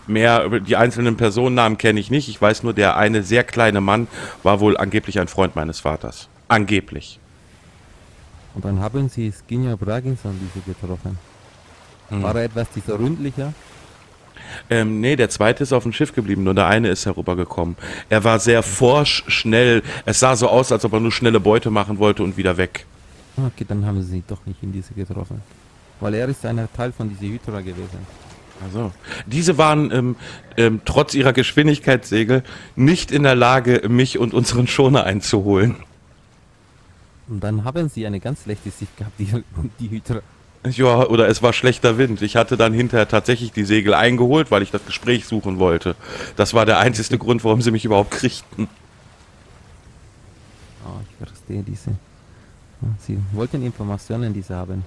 Mehr über die einzelnen Personennamen kenne ich nicht. Ich weiß nur, der eine sehr kleine Mann war wohl angeblich ein Freund meines Vaters. Angeblich. Und dann haben sie Skinja Braginson diese getroffen. War er etwas dieser ründlicher? Ähm, nee, der zweite ist auf dem Schiff geblieben, nur der eine ist herübergekommen. Er war sehr forsch, schnell. Es sah so aus, als ob er nur schnelle Beute machen wollte und wieder weg. Ah, Okay, dann haben sie doch nicht in diese getroffen. Weil er ist einer Teil von dieser Hydra gewesen. Also, diese waren ähm, ähm, trotz ihrer Geschwindigkeitssegel nicht in der Lage, mich und unseren Schoner einzuholen. Und dann haben sie eine ganz schlechte Sicht gehabt, die, die Hydra. Ja, oder es war schlechter Wind. Ich hatte dann hinterher tatsächlich die Segel eingeholt, weil ich das Gespräch suchen wollte. Das war der einzige Grund, warum sie mich überhaupt kriegten. Ah, ich verstehe diese. Sie wollten Informationen, die sie haben.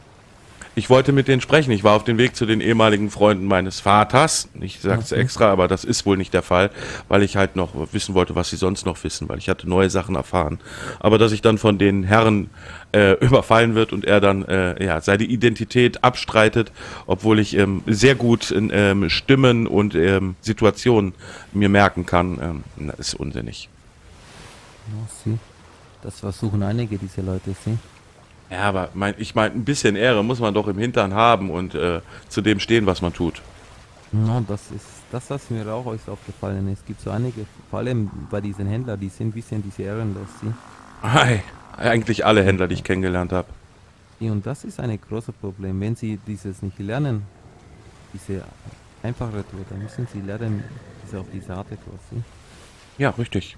Ich wollte mit denen sprechen. Ich war auf dem Weg zu den ehemaligen Freunden meines Vaters. Ich sag's Okay. extra, aber das ist wohl nicht der Fall, weil ich halt noch wissen wollte, was sie sonst noch wissen, weil ich hatte neue Sachen erfahren. Aber dass ich dann von den Herren äh, überfallen wird und er dann äh, ja seine Identität abstreitet, obwohl ich ähm, sehr gut in, ähm, Stimmen und ähm, Situationen mir merken kann, ähm, ist unsinnig. Ja, sie. Das versuchen einige dieser Leute, sie. Ja, aber mein, ich meine, ein bisschen Ehre muss man doch im Hintern haben und äh, zu dem stehen, was man tut. Ja, das ist das, was mir auch ist aufgefallen ist. Es gibt so einige, vor allem bei diesen Händlern, die sind ein bisschen diese ehrenlos, sie. Hi. Eigentlich alle Händler, die ich kennengelernt habe. Und das ist ein großes Problem. Wenn sie dieses nicht lernen, diese einfache Tour, dann müssen sie lernen, diese auf diese harte Tour, sie. Ja, richtig.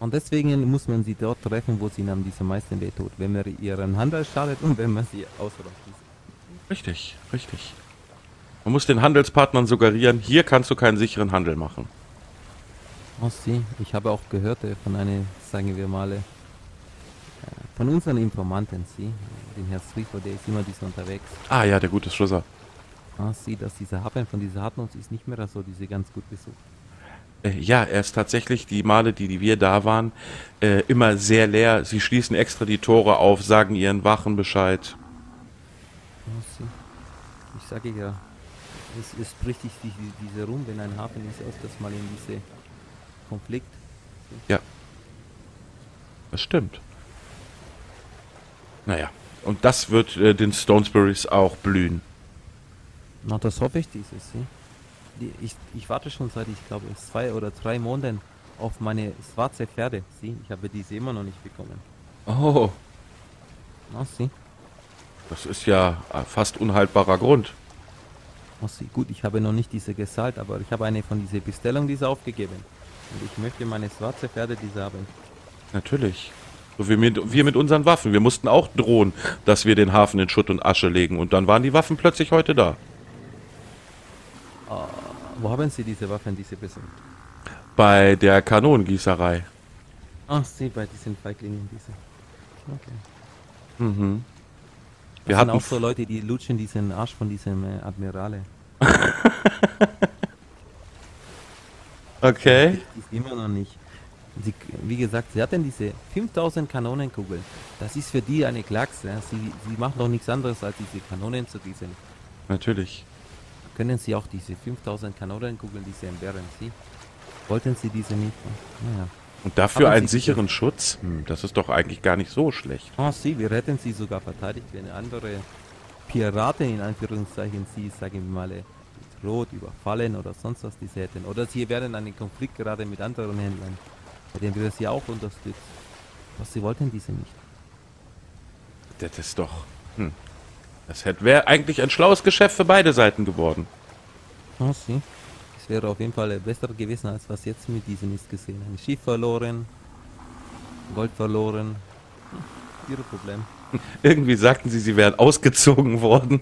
Und deswegen muss man sie dort treffen, wo sie ihnen am diese meisten wehtut. Wenn man ihren Handel schadet und wenn man sie ausrottet. Richtig, richtig. Man muss den Handelspartnern suggerieren, hier kannst du keinen sicheren Handel machen. Oh, sie. Ich habe auch gehört äh, von einer, sagen wir mal, äh, von unseren Informanten, sie, den Herr Strifo, der ist immer dies unterwegs. Ah ja, der gute Schlosser. Ah, sie, dass dieser Hafen von dieser Hartnuss ist nicht mehr so diese ganz gut besucht. Äh, ja, er ist tatsächlich die Male, die, die wir da waren, äh, immer sehr leer. Sie schließen extra die Tore auf, sagen ihren Wachen Bescheid. Ja. Ich sage ja, es, es spricht sich die, diese rum, wenn ein Hafen ist, öfters mal in diese Konflikt. Das stimmt. Naja, und das wird äh, den Stonesburys auch blühen. Na, das hoffe ich dieses, sie. Ich, ich warte schon seit, ich glaube, zwei oder drei Monaten auf meine schwarze Pferde, sie. Ich habe diese immer noch nicht bekommen. Oh, Na, sie. das ist ja äh, fast unhaltbarer Grund. Na, sie. Gut, ich habe noch nicht diese gezahlt, aber ich habe eine von dieser Bestellung diese aufgegeben. Und ich möchte meine schwarze Pferde diese haben. Natürlich. So wie mit, wir mit unseren Waffen. Wir mussten auch drohen, dass wir den Hafen in Schutt und Asche legen. Und dann waren die Waffen plötzlich heute da. Wo haben Sie diese Waffen, diese besorgt? Bei der Kanonengießerei. Ach, Sie, bei diesen Feiglingen, diese. Okay. Mhm. Das Wir sind hatten auch so Leute, die lutschen diesen Arsch von diesem äh, Admirale. Okay. Die ist immer noch nicht. Sie, wie gesagt, sie hatten diese 5000 Kanonenkugeln. Das ist für die eine Klacks. Ja. Sie, sie machen doch nichts anderes, als diese Kanonen zu gießen. Natürlich. Können Sie auch diese 5000 Kanonenkugeln, diese entbehren Sie? Wollten Sie diese nicht? Naja. Und dafür einen sie- sicheren Schutz? Hm, das ist doch eigentlich gar nicht so schlecht. Ah, Sie, wir hätten Sie sogar verteidigt, wenn andere Piraten in Anführungszeichen Sie, sagen wir mal, äh, bedroht, überfallen oder sonst was diese hätten. Oder Sie wären in einen Konflikt gerade mit anderen Händlern. Hätten wir Sie auch unterstützt. Was Sie wollten diese nicht. Das ist doch. Hm. Das wäre eigentlich ein schlaues Geschäft für beide Seiten geworden. Ah, Sie. Das wäre auf jeden Fall besser gewesen, als was jetzt mit diesem ist gesehen. Ein Schiff verloren, Gold verloren. Hm, Ihre Problem. Irgendwie sagten sie, sie wären ausgezogen worden.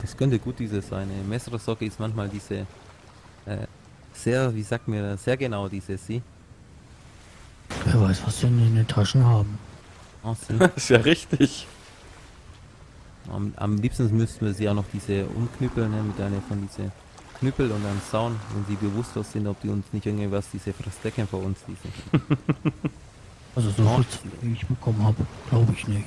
Das könnte gut diese sein. Messersocke ist manchmal diese äh, sehr, wie sagt mir, sehr genau diese sie. Wer weiß, was sie in den Taschen haben. Oh, sie. Das ist ja richtig. Am, am liebsten müssten wir sie auch noch diese umknüppeln, ne, mit einer von diese Knüppel und einem Zaun, wenn sie bewusstlos sind, ob die uns nicht irgendwas diese verstecken vor uns, diese. Also so viel Zeit, wie ich bekommen habe, glaube ich nicht.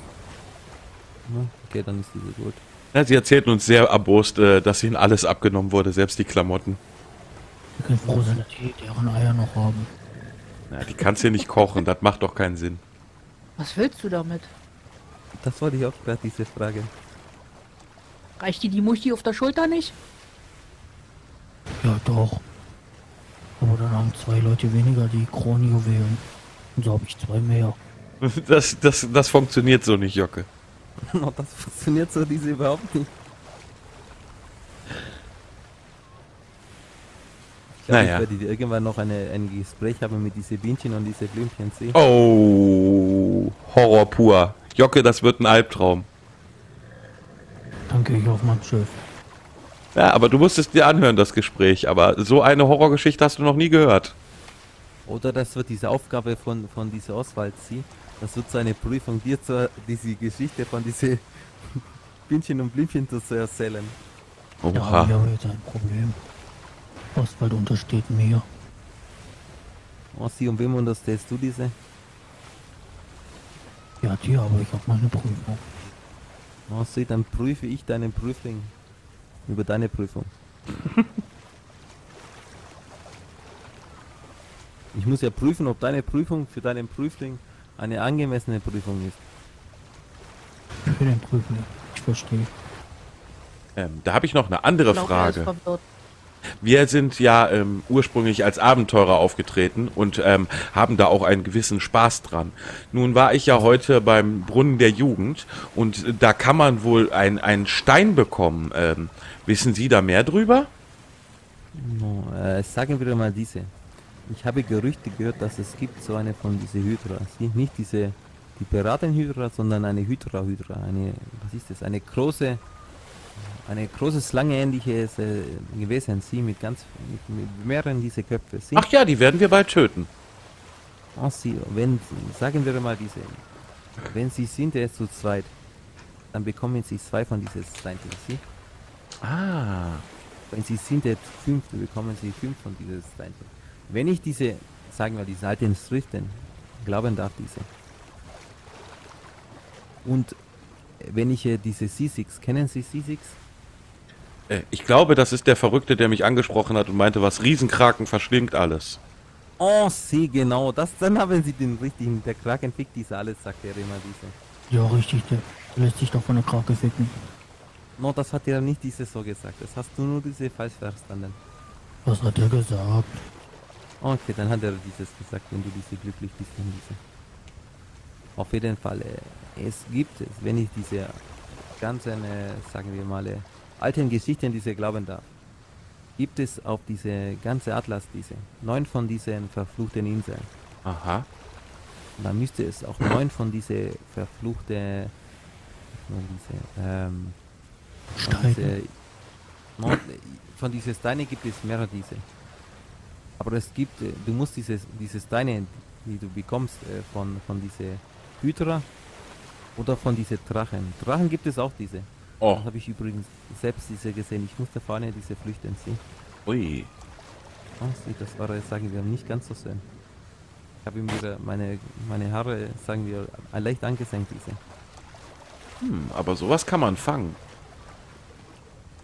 Okay, dann ist diese gut. Ja, sie erzählten uns sehr erbost, äh, dass ihnen alles abgenommen wurde, selbst die Klamotten. Wir können froh sein, dass die deren Eier noch haben. Ja, die kannst du nicht kochen, das macht doch keinen Sinn. Was willst du damit? Das wollte ich auch gerade diese Frage. Reicht dir die Muschi auf der Schulter nicht? Ja, doch. Aber dann haben zwei Leute weniger die Kronjuwelen. Und so habe ich zwei mehr. Das, das, das funktioniert so nicht, Jocke. No, das funktioniert so diese überhaupt nicht. Ich glaube, Naja. ich werde irgendwann noch eine, ein Gespräch haben mit diese Bienchen und diese Blümchen sehen. Oh, Horror pur. Jocke, das wird ein Albtraum. Dann gehe ich auf mein Schiff. Ja, aber du musst es dir anhören, das Gespräch. Aber so eine Horrorgeschichte hast du noch nie gehört. Oder das wird diese Aufgabe von, von dieser Oswald sie. Das wird so eine Prüfung, dir zur, diese Geschichte von diese Bienchen und Blümchen zu erzählen. Oha. habe ich aber jetzt ein Problem. Oswald untersteht mir. Sie und wem unterstehst du diese? Ja, dir, aber ich habe meine Prüfung. Oh, sie, dann prüfe ich deinen Prüfling über deine Prüfung. ich muss ja prüfen, ob deine Prüfung für deinen Prüfling eine angemessene Prüfung ist. Für den Prüfling. Ich verstehe. Ähm, da habe ich noch eine andere Ich glaub, er ist Frage. Wir sind ja ähm, ursprünglich als Abenteurer aufgetreten und ähm, haben da auch einen gewissen Spaß dran. Nun war ich ja heute beim Brunnen der Jugend und da kann man wohl ein, einen Stein bekommen. Ähm, wissen Sie da mehr drüber? No, äh, sagen wir mal diese. Ich habe Gerüchte gehört, dass es gibt so eine von diese Hydra. Sie, nicht diese die Piratenhydra, sondern eine Hydra-Hydra. Eine, was ist das? Eine große, eine große schlangeähnliches äh, Gewesen. Sie mit ganz, mit, mit mehreren diese Köpfe. Sie, Ach ja, die werden wir bald töten. oh, sie, wenn, sagen wir mal diese, wenn sie sind jetzt zu zweit, dann bekommen sie zwei von dieses Steinchen. Sie, Ah. wenn sie sind jetzt fünf, dann bekommen sie fünf von dieses Steinchen. Wenn ich diese, sagen wir, diese alten Schriften glauben darf, diese. Und wenn ich äh, diese C6, kennen Sie C6? Äh, ich glaube, das ist der Verrückte, der mich angesprochen hat und meinte, was Riesenkraken verschlingt alles. Oh, sie, genau, das, dann haben Sie den richtigen, der Kraken fickt diese alles, sagt er immer diese. Ja, richtig. Der lässt sich doch von der Krake ficken. No, das hat er nicht diese so gesagt, das hast du nur diese falsch verstanden. Was hat er gesagt? Okay, dann hat er dieses gesagt, wenn du diese glücklich bist, dann diese. Auf jeden Fall, äh, es gibt es, wenn ich diese ganzen, äh, sagen wir mal, äh, alten Geschichten, diese glauben darf, gibt es auf diese ganze Atlas diese, neun von diesen verfluchten Inseln. Aha. Und dann müsste es auch neun von diese verfluchte, von diese, ähm, von Steine. diese, von diese Steine gibt es mehrere diese. Aber es gibt, äh, du musst dieses, diese Steine, die du bekommst äh, von, von diese Hydra oder von diese Drachen. Drachen gibt es auch diese. Oh, Das habe ich übrigens selbst diese gesehen. Ich musste vorne diese flüchten sehen. ui. Oh, sieh, das war, äh, sagen wir, nicht ganz so schön. Ich habe mir meine, meine Haare, sagen wir, leicht angesenkt, diese. Hm, aber sowas kann man fangen.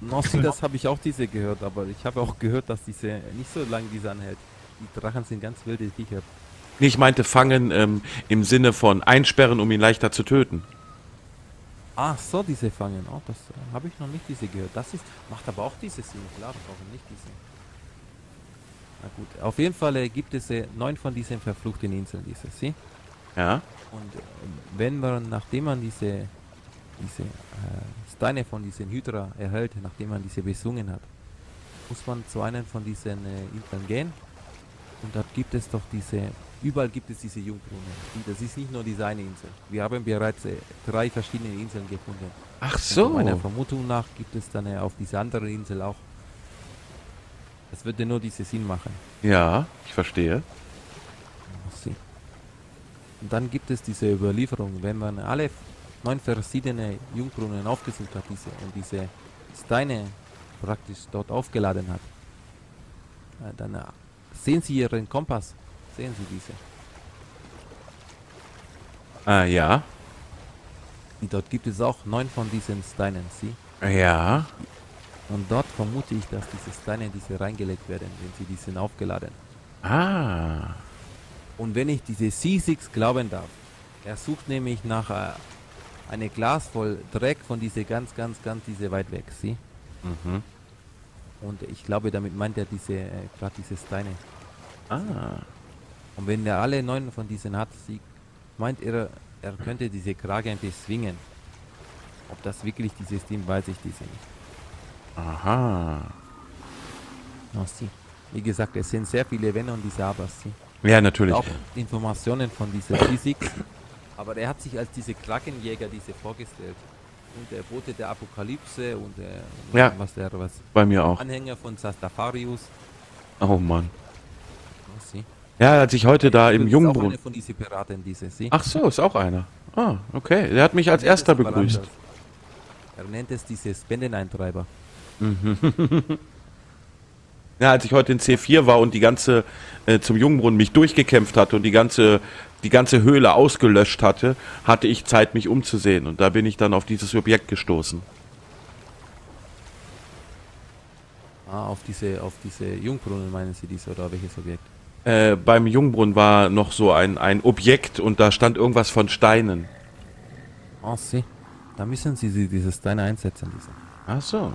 No, sieh, das habe ich auch diese gehört, aber ich habe auch gehört, dass diese nicht so lange diese anhält. Die Drachen sind ganz wilde Viecher. Nee, ich meinte fangen ähm, im Sinne von einsperren, um ihn leichter zu töten. Ach so, diese fangen. Oh, das äh, habe ich noch nicht diese gehört. Das ist, macht aber auch diese Sinn, klar, warum nicht diese? Na gut, auf jeden Fall äh, gibt es äh, neun von diesen verfluchten Inseln, diese, sie? Ja? Und äh, wenn man, nachdem man diese, diese äh, Steine von diesen Hydra erhält, nachdem man diese besungen hat, muss man zu einem von diesen äh, Inseln gehen. Und dort gibt es doch diese, überall gibt es diese Jungbrunnen. Die- Das ist nicht nur diese eine Insel. Wir haben bereits äh, drei verschiedene Inseln gefunden. Ach Und so. Meiner Vermutung nach gibt es dann äh, auf dieser anderen Insel auch. Das würde nur diese Sinn machen. Ja, ich verstehe. Und dann gibt es diese Überlieferung, wenn man alle neun verschiedene Jungbrunnen aufgesucht hat, diese und diese Steine praktisch dort aufgeladen hat, äh, dann sehen Sie Ihren Kompass, sehen Sie diese. Ah, ja. Und dort gibt es auch neun von diesen Steinen, Sie. Ja. Und dort vermute ich, dass diese Steine in diese reingelegt werden, wenn sie die sind aufgeladen. Ah. Und wenn ich diese C6 glauben darf, er sucht nämlich nach äh, eine Glas voll Dreck von diese ganz, ganz, ganz diese weit weg, sie. Mhm. Und ich glaube, damit meint er diese, äh, gerade diese Steine. Ah. Und wenn er alle neun von diesen hat, sie meint er, er könnte diese Kragen bezwingen. Ob das wirklich dieses Team, weiß ich diese nicht. Aha. Ja, sie. Wie gesagt, es sind sehr viele Wenn und diese Abers, sie. Ja, natürlich. auch Informationen von dieser Physik. Aber er hat sich als diese Krakenjäger diese vorgestellt. Und der Bote der Apokalypse und der Ja. was der was Bei mir auch. Anhänger von Sastafarius. Oh Mann. Ja, als ich heute da im Übrigens Auch Jungbrunnen. eine von Piraten, diese sie. Ach so, ist auch einer. Ah, okay. Der hat mich als erster ist begrüßt. Er nennt es diese Spendeneintreiber. Ja, als ich heute in C4 war und die ganze äh, zum Jungbrunnen mich durchgekämpft hatte und die ganze die ganze Höhle ausgelöscht hatte, hatte ich Zeit, mich umzusehen und da bin ich dann auf dieses Objekt gestoßen. Ah, auf diese, auf diese Jungbrunnen meinen Sie diese oder welches Objekt? Äh, beim Jungbrunnen war noch so ein, ein Objekt und da stand irgendwas von Steinen. Ah, sie. Da müssen Sie sie diese Steine einsetzen, diese. Ach so.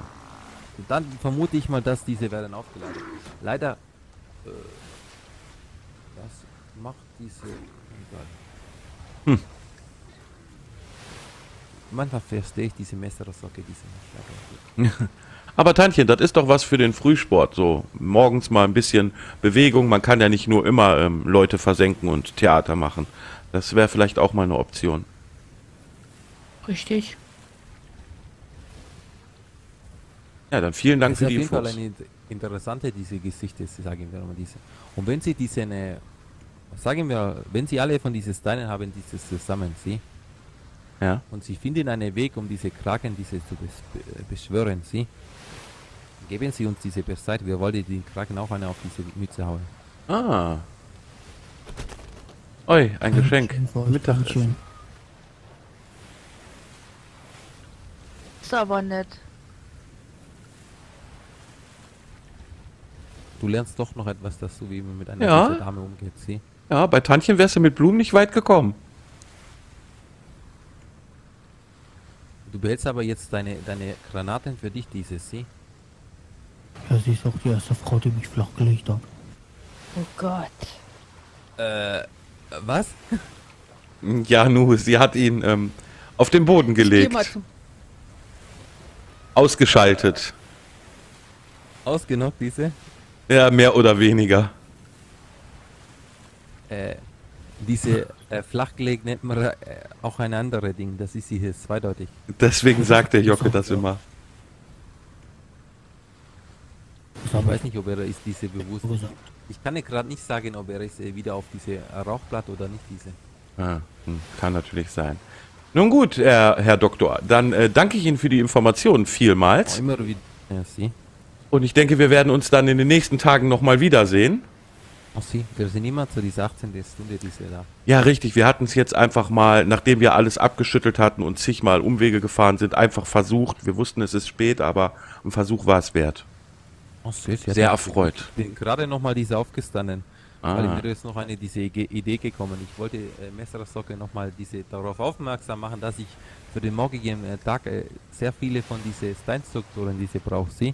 Und dann vermute ich mal, dass diese werden aufgeladen. Leider, äh, was macht diese. Hm. Manchmal verstehe ich diese Messersocke, diese nicht. aber Tantchen, das ist doch was für den Frühsport. So morgens mal ein bisschen Bewegung. Man kann ja nicht nur immer ähm, Leute versenken und Theater machen. Das wäre vielleicht auch mal eine Option. Richtig. Ja, dann vielen Dank Das ist für auf die jeden Fall Infos. eine int- interessante diese Geschichte, sagen wir mal diese. Und wenn Sie diese, eine, sagen wir, wenn Sie alle von diesen Steinen haben, dieses zusammen, Sie, Ja. und Sie finden einen Weg, um diese Kraken, diese zu bes- be- beschwören, Sie, geben Sie uns diese Bescheid, wir wollen den Kraken auch eine auf diese Mütze hauen. Ah. Oi, ein Geschenk. Mittagessen. Ist aber nett. Du lernst doch noch etwas, dass du wie man mit einer Ja. Dame umgeht, Sie. Ja, bei Tantchen wärst du mit Blumen nicht weit gekommen. Du behältst aber jetzt deine, deine Granaten für dich, diese, Sie. Ja, sie ist auch die erste Frau, die mich flachgelegt hat. Oh Gott. Äh, was? Ja, nu, sie hat ihn ähm, auf den Boden gelegt. Ausgeschaltet. Ausgenockt, diese? Ja, mehr oder weniger. Äh, diese äh, flachgelegt nennt man äh, auch ein anderes Ding. Das ist hier zweideutig. Deswegen sagt der Jocke das immer. Das Ich weiß ich nicht, ob er ist diese bewusst. Ich kann dir gerade nicht sagen, ob er ist äh, wieder auf diese äh, Rauchblatt oder nicht diese. Ah, hm, kann natürlich sein. Nun gut, Herr, Herr Doktor, dann äh, danke ich Ihnen für die Informationen vielmals. immer wieder. Ja, sie. Und ich denke, wir werden uns dann in den nächsten Tagen nochmal wiedersehen. Ach sie, wir sind immer zu dieser 18. Stunde, diese da. Ja, richtig. Wir hatten es jetzt einfach mal, nachdem wir alles abgeschüttelt hatten und zigmal Umwege gefahren sind, einfach versucht. Wir wussten, es ist spät, aber ein Versuch war es wert. Ach, sehr, sehr, erfreut. Ich bin gerade nochmal diese aufgestanden. Ah. Weil mir ist noch eine diese Idee gekommen. Ich wollte äh, Messersocke nochmal diese darauf aufmerksam machen, dass ich für den morgigen äh, Tag äh, sehr viele von diesen Steinstrukturen, diese brauche. Sie?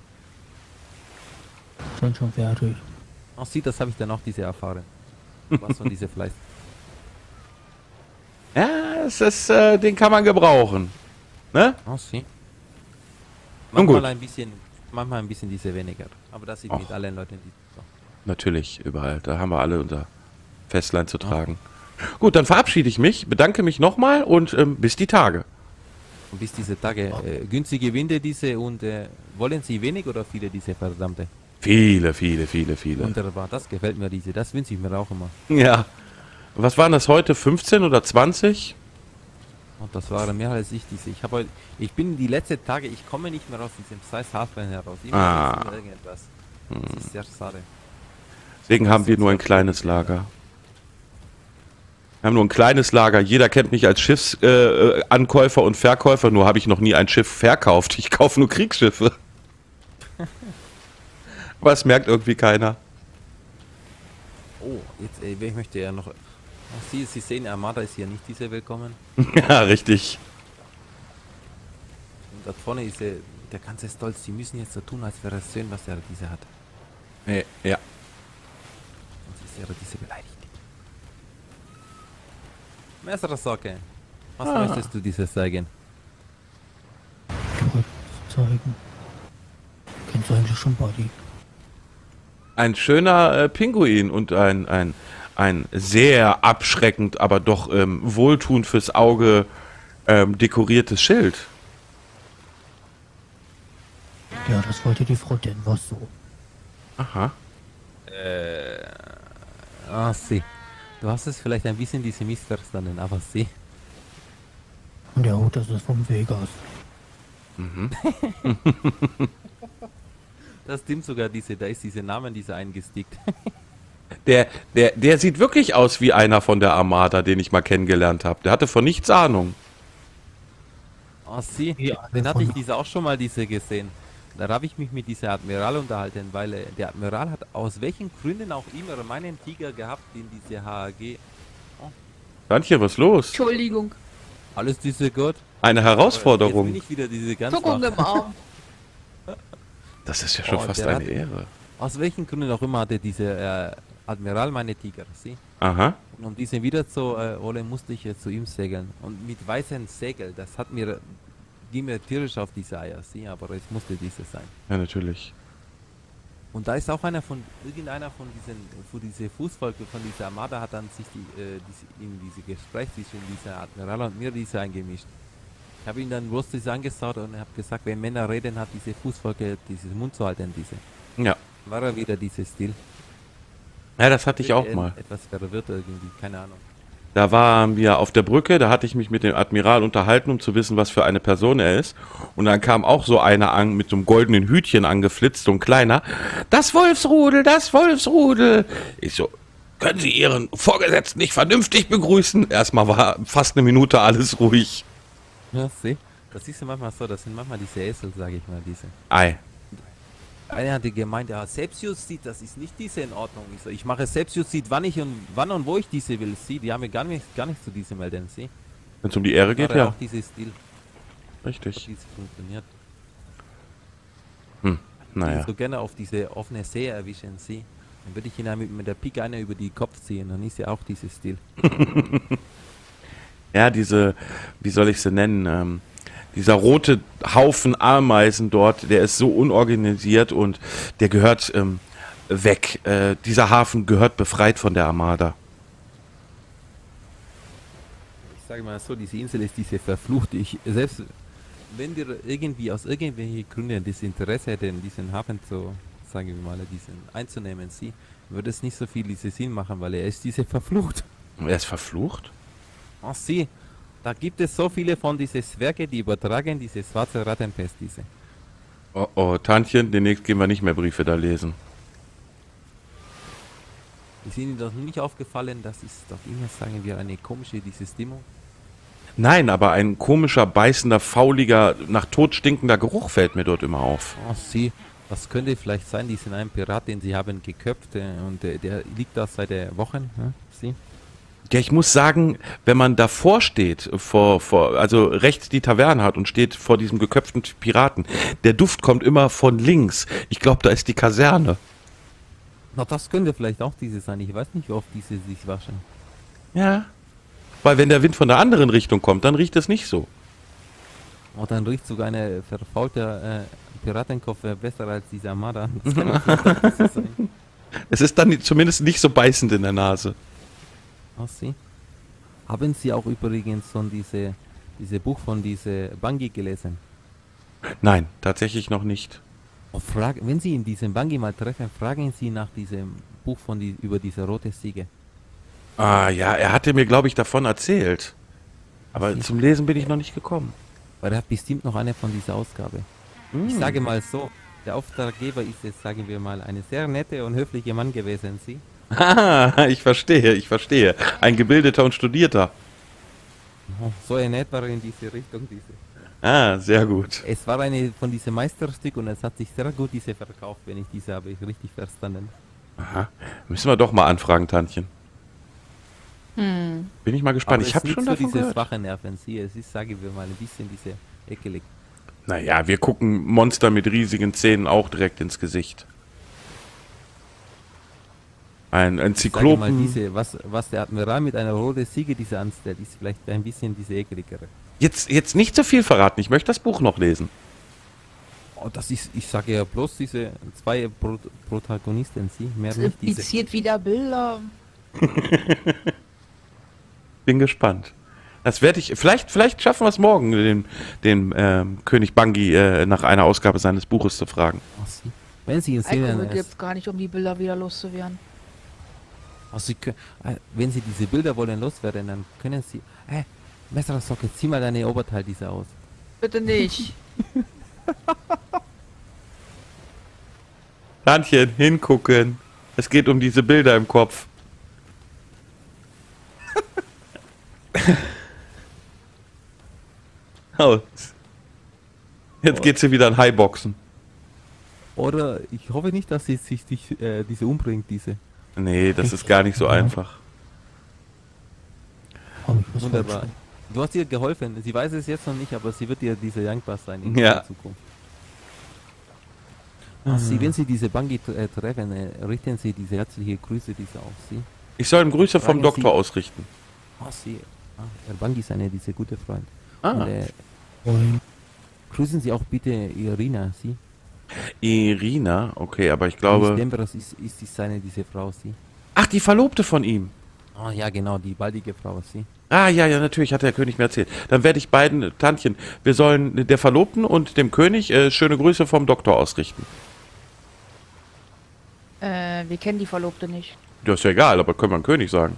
Schon schon fertig. Ach sie, das habe ich dann auch diese erfahren. Was von diese Fleiß. Ja, es ist, äh, den kann man gebrauchen. Ne? Ach sie. Nun gut. Manchmal ein bisschen Manchmal ein bisschen diese weniger. Aber das sieht mit allen Leuten, die. So. Natürlich, überall. Da haben wir alle unser Festlein zu tragen. Gut, dann verabschiede ich mich, bedanke mich nochmal und ähm, bis die Tage. Und bis diese Tage äh, günstige Winde diese und äh, wollen Sie wenig oder viele diese verdammte? Viele, viele, viele, viele. Wunderbar, das gefällt mir diese. Das wünsche ich mir auch immer. Ja. Was waren das heute? 15 oder 20? Und das war mehr als ich diese. Ich habe ich bin die letzten Tage, ich komme nicht mehr aus diesem Size Halfband heraus. Immer Ah. irgendetwas. Das ist sehr schade. Deswegen haben wir nur ein kleines Lager. Wir haben nur ein kleines Lager. Jeder kennt mich als Schiffsankäufer äh, Ankäufer und Verkäufer, nur habe ich noch nie ein Schiff verkauft. Ich kaufe nur Kriegsschiffe. Aber es merkt irgendwie keiner. Oh, jetzt, äh, ich möchte ja noch. Ach, Sie, Sie sehen, Armada ist hier nicht diese willkommen. ja, richtig. Und da vorne ist äh, der ganze Stolz. Sie müssen jetzt so tun, als wäre es schön, was er diese hat. Nee, ja. Sonst ist er diese beleidigt. Messersocke. Was Ah. möchtest du dieses zeigen? Zeigen. Kennst du eigentlich schon Buddy? Ein schöner äh, Pinguin und ein, ein, ein sehr abschreckend, aber doch ähm, wohltuend fürs Auge ähm, dekoriertes Schild. Ja, das wollte die Frau Denvers so. Aha. Ah, sie. Du hast es vielleicht ein bisschen diese missverstanden, aber sie. Und der Hut, das ist vom Vegas. Das stimmt sogar diese, da ist diese Namen, diese eingestickt. Der, der, der sieht wirklich aus wie einer von der Armada, den ich mal kennengelernt habe. Der hatte von nichts Ahnung. Ah, sie. Ja, Den hatte ich diese auch schon mal diese gesehen. Da habe ich mich mit dieser Admiral unterhalten, weil äh, der Admiral hat aus welchen Gründen auch immer meinen Tiger gehabt in diese HAG. Danke, was ist los? Entschuldigung. Alles diese Gott. Eine Jetzt bin Herausforderung. ich wieder diese ganz Zuckung im Arm. Das ist ja schon Oh, fast eine hat- Ehre. Aus welchen Gründen auch immer hatte dieser äh, Admiral meine Tiger, sie. Aha. Und um diesen wieder zu äh, holen, musste ich jetzt zu ihm segeln. Und mit weißen Segel, das hat mir, ging mir tierisch auf diese Eier, sie, aber es musste diese sein. Ja, natürlich. Und da ist auch einer von, irgendeiner von diesen, von diese Fußvolke, von dieser Armada hat dann sich die, äh, diese, in diese Gespräch zwischen dieser Admiral und mir diese eingemischt. Ich habe ihn dann das angeschaut und habe gesagt, wenn Männer reden, hat diese Fußvolke dieses Mund zu halten, diese. Ja. War er wieder dieses Stil. Ja, das hatte ich auch Äh, mal. Etwas verwirrt irgendwie, keine Ahnung. Da waren wir auf der Brücke, da hatte ich mich mit dem Admiral unterhalten, um zu wissen, was für eine Person er ist. Und dann kam auch so einer an mit so einem goldenen Hütchen angeflitzt, so ein kleiner. Das Wolfsrudel, das Wolfsrudel. Ich so, können Sie Ihren Vorgesetzten nicht vernünftig begrüßen? Erstmal war fast eine Minute alles ruhig. Ja, sieh. Das ist ja manchmal so, das sind manchmal diese Esel, sage ich mal, diese. Ei. Einer hatte gemeint, ja, Selbstjustiz, das ist nicht diese in Ordnung. Ich so, ich mache Selbstjustiz, wann ich und wann und wo ich diese will. Sie, die haben mir gar nicht, gar nicht zu diesem. Sie, Wenn es um die Ehre geht, ja. auch dieses Stil, Richtig. es funktioniert. Hm. Ich Naja. so gerne auf diese offene See erwischen. Sie, dann würde ich ihn einmal mit der Pike einer über die Kopf ziehen. Dann ist ja auch dieses Stil. Ja, diese, wie soll ich sie nennen? Ähm, dieser rote Haufen Ameisen dort, der ist so unorganisiert und der gehört ähm, weg. Äh, dieser Hafen gehört befreit von der Armada. Ich sage mal so, diese Insel ist diese verfluchte. Ich, selbst wenn wir irgendwie aus irgendwelchen Gründen das Interesse hätten, diesen Hafen zu, sagen wir mal, diesen einzunehmen, sie, würde es nicht so viel diese Sinn machen, weil er ist diese verflucht. Er ist verflucht? Ach sie, da gibt es so viele von diesen Zwerge, die übertragen diese schwarze Rattenpest, diese. Oh, oh, Tantchen, demnächst gehen wir nicht mehr Briefe da lesen. Ist Ihnen das nicht aufgefallen, das ist doch immer, sagen wir, eine komische, diese Stimmung? Nein, aber ein komischer, beißender, fauliger, nach Tod stinkender Geruch fällt mir dort immer auf. Ach sie, was könnte vielleicht sein, diesen einen Pirat, den Sie haben geköpft äh, und äh, der liegt da seit äh, Wochen, hm? Sie? Ja, ich muss sagen, wenn man davor steht, vor, vor, also rechts die Taverne hat und steht vor diesem geköpften Piraten, der Duft kommt immer von links. Ich glaube, da ist die Kaserne. Na, das könnte vielleicht auch diese sein. Ich weiß nicht, wie oft diese sich waschen. Ja. Weil wenn der Wind von der anderen Richtung kommt, dann riecht es nicht so. Und dann riecht sogar eine verfaulte äh, Piratenkopf wäre besser als dieser. Das kann nicht sein. Es ist dann zumindest nicht so beißend in der Nase. Sie. Haben Sie auch übrigens schon diese, diese Buch von diese Bangi gelesen? Nein, tatsächlich noch nicht. Oh, frag, wenn Sie in diesem Bangi mal treffen, fragen Sie nach diesem Buch von die, über diese rote Siege. Ah ja, er hatte mir, glaube ich, davon erzählt. Aber zum Lesen bin ich noch nicht gekommen. Weil er hat bestimmt noch eine von dieser Ausgabe. Ich sage mal so, der Auftraggeber ist jetzt, sagen wir mal, eine sehr nette und höfliche Mann gewesen, Sie. Ah, ich verstehe, ich verstehe. Ein gebildeter und studierter. Oh, So in etwa in diese Richtung, diese. Ah, sehr gut. Es war eine von diesem Meisterstück und es hat sich sehr gut diese verkauft, wenn ich diese habe ich richtig verstanden. Aha. Müssen wir doch mal anfragen, Tantchen. Hm. Bin ich mal gespannt. Aber ich es habe ist schon so davon diese gehört. schwache Nerven, Sie. Es ist, sagen wir mal, ein bisschen diese ekelig. Naja, wir gucken Monster mit riesigen Zähnen auch direkt ins Gesicht. Ein, ein Sage mal, Zyklopen. diese, was, was der Admiral mit einer roten Siege diese anstellt, ist vielleicht ein bisschen diese ekeligere. Jetzt, jetzt nicht so viel verraten. Ich möchte das Buch noch lesen. Oh, das ist, ich sage ja bloß diese zwei Pro Protagonisten, Sie, mehr Es nicht diese. wieder Bilder. Bin gespannt. Das werde ich. Vielleicht, vielleicht schaffen wir es morgen, den, den ähm, König Bangi äh, nach einer Ausgabe seines Buches zu fragen. Ach, Sie. Wenn Sie in Szenen, gibt es gar nicht, um die Bilder wieder loszuwerden. Also Sie können, äh, wenn Sie diese Bilder wollen loswerden, dann können Sie, äh, Messersocke, zieh mal deine Oberteil diese aus. Bitte nicht. Tantchen, hingucken. Es geht um diese Bilder im Kopf. oh. Jetzt geht sie wieder an Highboxen. Oder ich hoffe nicht, dass sie sich dich, äh, diese umbringt, diese. Nee, das ist gar nicht so einfach. Wunderbar. Du hast ihr geholfen. Sie weiß es jetzt noch nicht, aber sie wird dir diese dankbar sein in Ja. der Zukunft. Ach, sie, wenn Sie diese Bangi äh, treffen, äh, richten Sie diese herzliche Grüße diese auf Sie. Ich soll ihm Grüße vom Doktor Sie- ausrichten. Ah, Sie. Ah, Herr Bangi ist eine diese gute Freund. Ah. Und, äh, grüßen Sie auch bitte Irina, Sie. Irina, okay, aber ich glaube. Dembras ist, ist, ist seine diese Frau, Sie. Ach, die Verlobte von ihm. Ah, ja, genau, die baldige Frau, Sie. Ah, ja, ja, natürlich, hat der König mir erzählt. Dann werde ich beiden Tantchen, wir sollen der Verlobten und dem König äh, schöne Grüße vom Doktor ausrichten. Äh, wir kennen die Verlobte nicht. Das ist ja egal, aber können wir dem König sagen.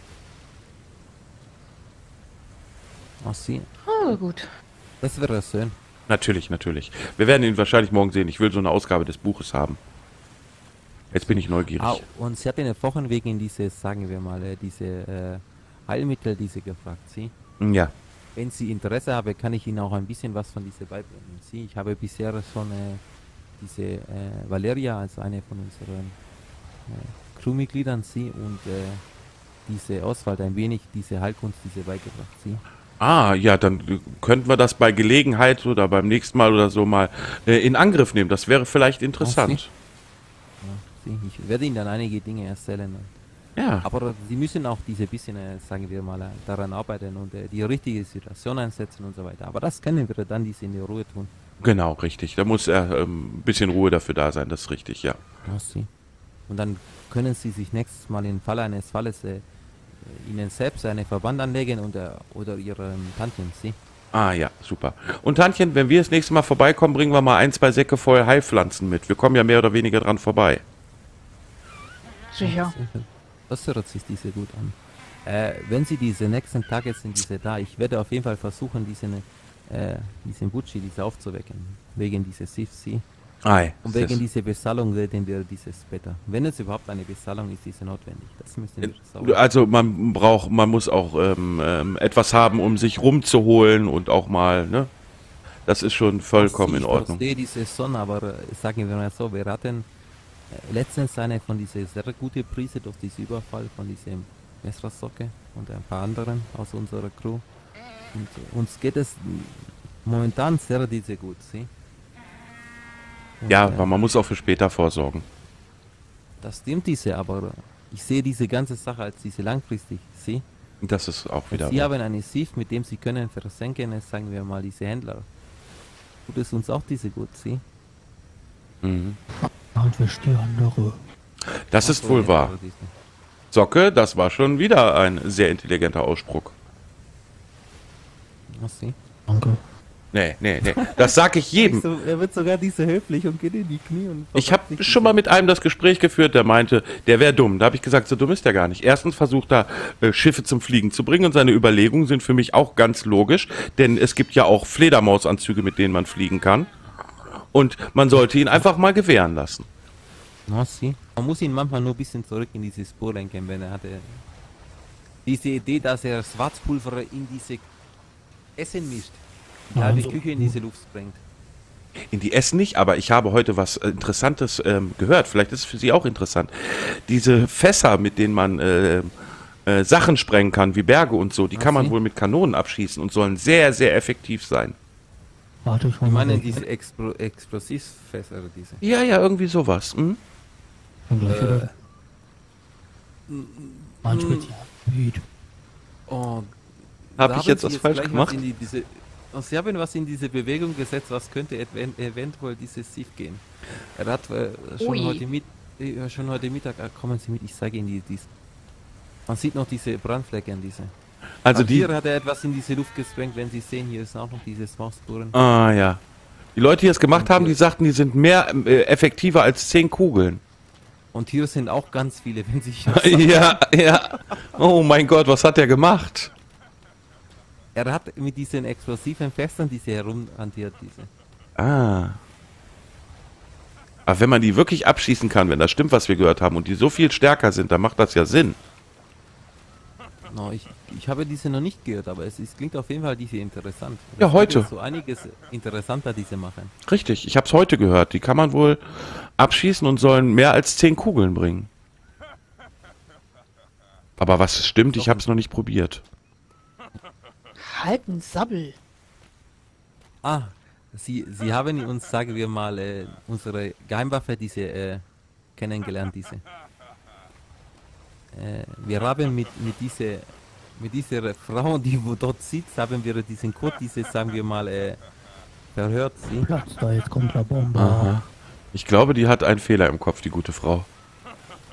Ah, Sie. Oh, gut. Das wäre schön. Natürlich, natürlich. Wir werden ihn wahrscheinlich morgen sehen. Ich will so eine Ausgabe des Buches haben. Jetzt bin ich neugierig. Ah, und sie hat den Wochen wegen dieses, sagen wir mal, äh, diese äh, Heilmittel, diese gefragt, Sie. Ja. Wenn Sie Interesse haben, kann ich Ihnen auch ein bisschen was von diese beibringen. Sie, ich habe bisher schon äh, diese äh, Valeria als eine von unseren äh, Crewmitgliedern, Sie, und äh, diese Oswald ein wenig diese Heilkunst, diese beigebracht, Sie. Ah, ja, dann äh, könnten wir das bei Gelegenheit oder beim nächsten Mal oder so mal äh, in Angriff nehmen. Das wäre vielleicht interessant. Ja. Ich werde Ihnen dann einige Dinge erzählen. Ja. Aber Sie müssen auch diese bisschen, äh, sagen wir mal, äh, daran arbeiten und äh, die richtige Situation einsetzen und so weiter. Aber das können wir dann diese in der Ruhe tun. Genau, richtig. Da muss er ähm, ein bisschen Ruhe dafür da sein, das ist richtig, ja. Ja, Sie. Und dann können Sie sich nächstes Mal im Falle eines Falles äh, Ihnen selbst einen Verband anlegen und, äh, oder Ihrem Tantchen, Sie. Ah ja, super. Und Tantchen, wenn wir das nächste Mal vorbeikommen, bringen wir mal ein, zwei Säcke voll Heilpflanzen mit. Wir kommen ja mehr oder weniger dran vorbei. Sicher. Das hört sich diese gut an. Äh, wenn Sie diese nächsten Tage sind, diese da, ich werde auf jeden Fall versuchen, diesen, äh, diesen Butschi, diese aufzuwecken. Wegen dieses Sif, Sie. Ei. Und wegen dieser Bezahlung werden wir dieses später. Wenn es überhaupt eine Bezahlung ist, diese notwendig. Das müssen wir sauber. Also man braucht, man muss auch ähm, ähm, etwas haben, um sich rumzuholen und auch mal, ne? Das ist schon vollkommen in ich Ordnung. verstehe die Saison, aber äh, sagen wir mal so, wir hatten äh, letztens eine von dieser sehr gute Prise durch diesen Überfall von diesem Messersocke und ein paar anderen aus unserer Crew. Und äh, uns geht es momentan sehr diese gut, Sie. Und, Ja, aber man muss auch für später vorsorgen. das stimmt diese, aber ich sehe diese ganze Sache als diese langfristig, Sie. Das ist auch wieder Sie wahr. haben eine SIF, mit dem Sie können versenken, es sagen wir mal diese Händler. Tut es uns auch diese gut, Sie? Halt wischt die andere. Das ist wohl wahr. Socke, das war schon wieder ein sehr intelligenter Ausspruch. Ach, sie. Danke. Nee, nee, nee. Das sag ich jedem. So, er wird sogar diese höflich und geht in die Knie und. Ich habe schon mal mit einem das Gespräch geführt, der meinte, der wäre dumm. Da habe ich gesagt, so dumm ist der gar nicht. Erstens versucht er, äh, Schiffe zum Fliegen zu bringen und seine Überlegungen sind für mich auch ganz logisch, denn es gibt ja auch Fledermausanzüge, mit denen man fliegen kann. Und man sollte ihn einfach mal gewähren lassen. Na, sie. Man muss ihn manchmal nur ein bisschen zurück in diese Spur lenken, wenn er hatte. Diese Idee, dass er Schwarzpulver in diese Essen mischt. Die Ja, so- Küche in diese Luft sprengt. In die Essen nicht, aber ich habe heute was äh, Interessantes ähm, gehört. Vielleicht ist es für Sie auch interessant. Diese Fässer, mit denen man äh, äh, Sachen sprengen kann, wie Berge und so, die Ach, kann man Sie? wohl mit Kanonen abschießen und sollen sehr, sehr effektiv sein. Warte Ich mal. meine, diese Explo Explosivfässer, diese. Ja, ja, irgendwie sowas. Hm? Äh. Mein Spezialgebiet. Oh, Hab da ich jetzt was falsch gemacht? in die, diese, Sie haben was in diese Bewegung gesetzt, was könnte ev eventuell dieses Sief gehen. Er hat äh, schon, Ui. heute mit, äh, schon heute Mittag, äh, kommen Sie mit, ich zeige Ihnen die, dies. Man sieht noch diese Brandflecken, diese. Also die. hier hat er etwas in diese Luft gesprengt, wenn Sie sehen, hier ist auch noch diese Spuren. Ah, ja. Die Leute, die es gemacht Und haben, die sagten, die sind mehr äh, effektiver als zehn Kugeln. Und hier sind auch ganz viele, wenn Sie ja, ja. Oh mein Gott, was hat der gemacht? Er hat mit diesen explosiven Fässern diese herumhantiert, diese. Ah. Aber wenn man die wirklich abschießen kann, wenn das stimmt, was wir gehört haben, und die so viel stärker sind, dann macht das ja Sinn. No, ich, ich habe diese noch nicht gehört, aber es, es klingt auf jeden Fall diese interessant. Ja, Es heute. So einiges interessanter diese machen. Richtig, ich habe es heute gehört. Die kann man wohl abschießen und sollen mehr als zehn Kugeln bringen. Aber was stimmt, ich habe es noch nicht probiert. Ein Sabbel. Ah, Sie, Sie haben uns, sagen wir mal, äh, unsere Geheimwaffe, diese, äh, kennengelernt, diese. Äh, wir haben mit, mit, diese, mit dieser Frau, die wo dort sitzt, haben wir diesen Code, diese, sagen wir mal, äh, verhört. Sie. Platz da, jetzt kommt der Bombe. Aha. Ich glaube, die hat einen Fehler im Kopf, die gute Frau.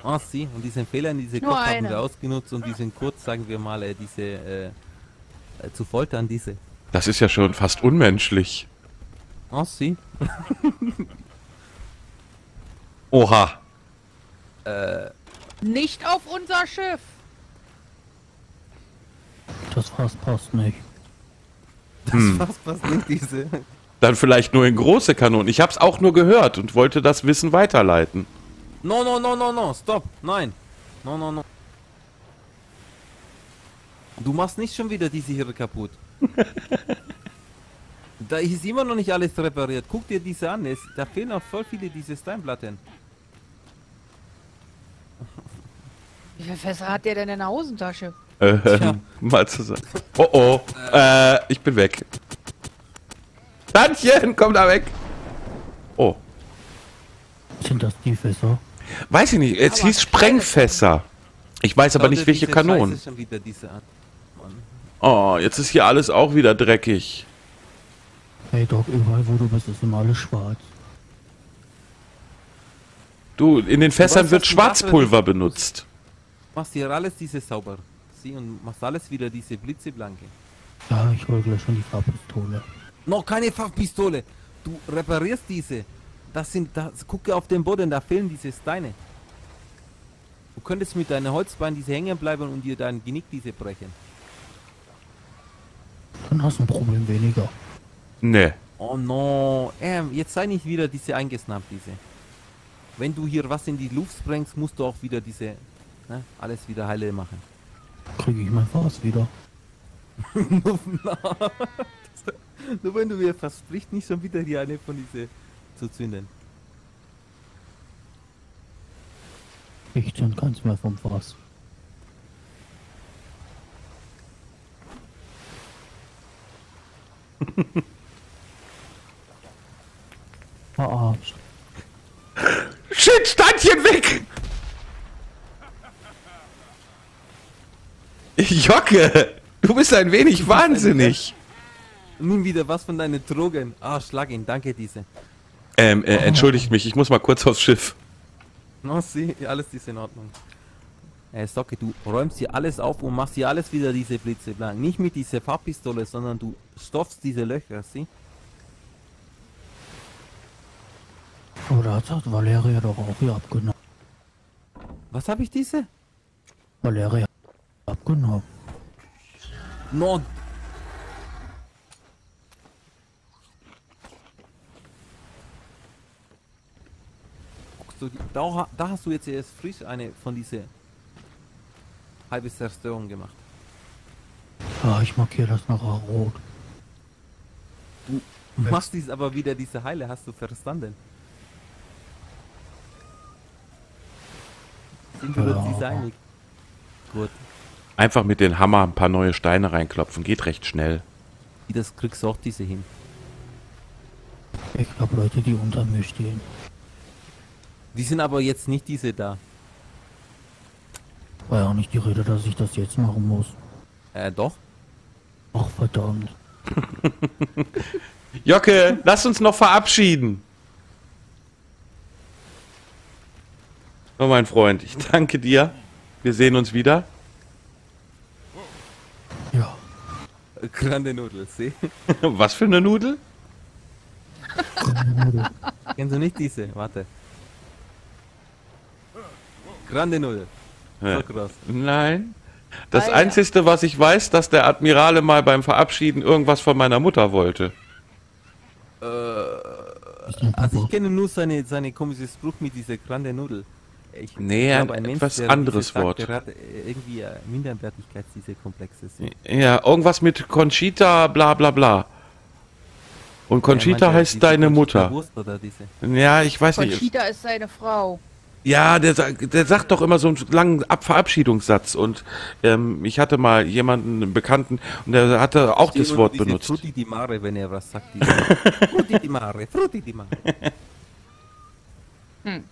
Ah, Sie. Und diesen Fehler in diese Code haben wir ausgenutzt, um diesen Code, sagen wir mal, äh, diese, äh, zu foltern, diese. Das ist ja schon fast unmenschlich. Ah, Sie. Oha. Nicht auf unser Schiff. Das fast passt nicht. Was passiert, diese? Dann vielleicht nur in große Kanonen. Ich habe es auch nur gehört und wollte das Wissen weiterleiten. No, no, no, no, no, stopp, nein. No, no, no. Du machst nicht schon wieder diese hier kaputt. da ist immer noch nicht alles repariert. Guck dir diese an, es, da fehlen noch voll viele diese Steinplatten. Wie viele Fässer hat der denn in der Hosentasche? Äh, Tja. mal zusammen. Oh oh, äh, ich bin weg. Tantchen, komm da weg. Oh, Sind das die Fässer? weiß ich nicht. Es Aber hieß Sprengfässer. Ich weiß aber nicht, welche diese Kanonen. Scheiße schon wieder diese an. Mann. Oh, jetzt ist hier alles auch wieder dreckig. Hey Doc, überall wo du bist, ist immer alles schwarz. Du, in den Fässern weißt, wird Schwarzpulver benutzt. Machst hier alles diese sauber. Sieh und machst alles wieder diese blitzeblanke. Ja, ich hol gleich schon die Farbpistole. Noch keine Pfeifpistole. Du reparierst diese. Das sind, das, gucke auf den Boden, da fehlen diese Steine. Du könntest mit deinem Holzbein diese hängen bleiben und dir dein Genick diese brechen. Dann hast du ein Problem weniger. Ne. Oh no, ähm, jetzt sei nicht wieder diese eingesnappt, diese. Wenn du hier was in die Luft sprengst, musst du auch wieder diese, ne, alles wieder heile machen. Kriege ich mein Fass wieder. Nur wenn du mir versprichst, nicht schon wieder hier eine von diese zu zünden. Ich zünd keins mehr vom Fass. Verarscht. Shit, Standchen weg! Jocke, du bist ein wenig wahnsinnig. Nimm wieder was von deinen Drogen. Ah, schlag ihn, danke diese. Ähm, äh, entschuldigt mich, ich muss mal kurz aufs Schiff. Na, sie, alles ist in Ordnung. Äh, Socke, du räumst hier alles auf und machst hier alles wieder diese Blitze blank. Nicht mit dieser Farbpistole, sondern du stopfst diese Löcher, sie? Aber da hat Valeria doch auch hier abgenommen. Was habe ich diese? Valeria abgenommen. No. Guckst du, da, da hast du jetzt erst frisch eine von diese halbe Zerstörung gemacht. Ja, ich markiere das nachher rot. Du machst dies aber wieder diese Heile, hast du verstanden? Sind wir uns einig? Gut, Einfach mit dem Hammer ein paar neue Steine reinklopfen, geht recht schnell. wie das kriegst du auch diese hin. Ich habe Leute, die unter mir stehen. Die sind aber jetzt nicht diese da. War ja auch nicht die Rede, dass ich das jetzt machen muss. Äh, doch. Ach verdammt. Jocke, lass uns noch verabschieden. Oh, mein Freund, ich danke dir. Wir sehen uns wieder. Ja. Grande Nudel, sieh. Was für eine Nudel? Kennst du nicht diese? Warte. Grande Nudel. Ja. So groß. Nein. Das ja. Einzige, was ich weiß, dass der Admirale mal beim Verabschieden irgendwas von meiner Mutter wollte. Denk, Also ich kenne nur seine, seine komische Spruch mit dieser Grande Nudel. Ich Nee, glaube, ein Mensch, etwas der diese anderes sagt, Wort. Der hat äh, irgendwie äh, Minderwertigkeit, diese Komplexe. sind. Ja, irgendwas mit Conchita, bla bla bla. Und Conchita meinte, heißt deine Conchita Mutter. Wurst oder diese. Ja, ich weiß nicht. Conchita ist seine Frau. Ja, der, der sagt doch immer so einen langen Ab Verabschiedungssatz. Und ähm, ich hatte mal jemanden, einen Bekannten, und der hatte auch das Wort diese benutzt. Frutti di mare, wenn er was sagt. Frutti di mare, Frutti di mare. Hm.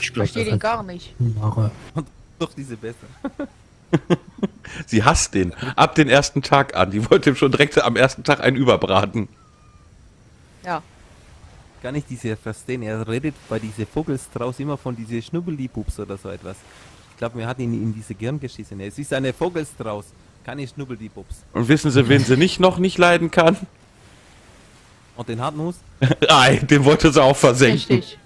Ich verstehe das den gar nicht. Jahre. doch diese besser. Sie hasst den. Ab den ersten Tag an. Die wollte ihm schon direkt am ersten Tag einen überbraten. Ja. Gar nicht diese verstehen. Er redet bei diese Vogelstrauß immer von diese Schnubbeldi-Pups oder so etwas. Ich glaube, wir hatten ihn in diese Gehirn geschissen. Es ist eine Vogelstrauß, keine Schnubbeldi-Pups. Und wissen Sie, wen sie nicht noch nicht leiden kann? Und den Hartnuss. Ei, den wollte sie auch versenken. Richtig.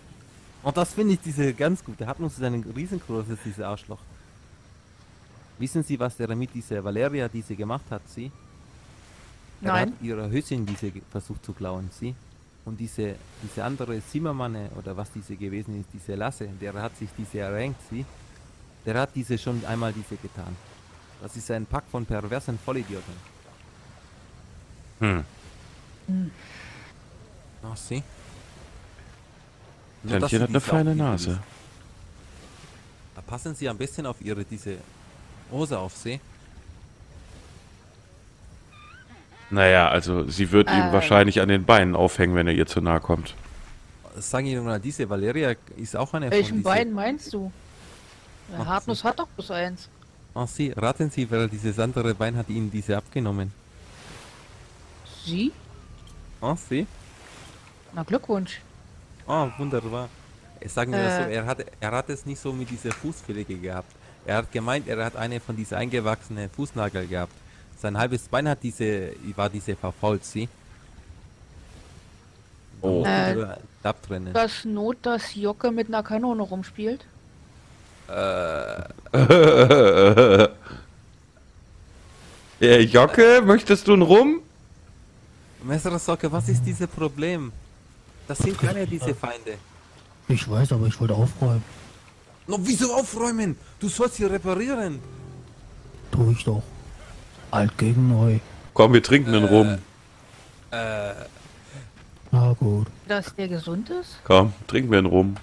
Und das finde ich diese ganz gut. Der Hartnuss ist ein riesengroßes, diese Arschloch. Wissen Sie, was der mit dieser Valeria diese gemacht hat, sie? Er Nein. hat ihre Höschen diese versucht zu klauen, sie. Und diese, diese andere Zimmermanne oder was diese gewesen ist, diese Lasse, der hat sich diese errängt, sie. Der hat diese schon einmal diese getan. Das ist ein Pack von perversen Vollidioten. Hm. Ach, sie. Tantchen hat eine feine Nase. Da passen Sie am besten auf Ihre diese Hose auf, sie. Naja, also sie wird ihm Äh. wahrscheinlich an den Beinen aufhängen, wenn er ihr zu nahe kommt. Sag ich mal, diese Valeria ist auch eine Welchen von diese... Bein meinst du? Der Hartnuss hat doch bloß eins. Ach, Sie, raten Sie, wer dieses andere Bein hat Ihnen diese abgenommen. Sie? Ach, Sie? Na Glückwunsch. Ah, wunderbar. Äh, Sagen wir das so, Äh. er hat, er hat es nicht so mit dieser Fußpflege gehabt. Er hat gemeint, er hat eine von diesen eingewachsenen Fußnagel gehabt. Sein halbes Bein hat diese, war diese verfault, sie. Oh. Äh. Äh, abtrennen. Das Not, dass Jocke mit einer Kanone rumspielt? äh, Jocke, möchtest du einen Rum? Messersocke, was ist dieses Problem? Das sind keine diese Feinde. Ich weiß, aber ich wollte aufräumen. No, wieso aufräumen? Du sollst sie reparieren. Tu ich doch. Alt gegen neu. Komm, wir trinken einen Rum. Na gut. Dass der gesund ist? Komm, trinken wir einen Rum.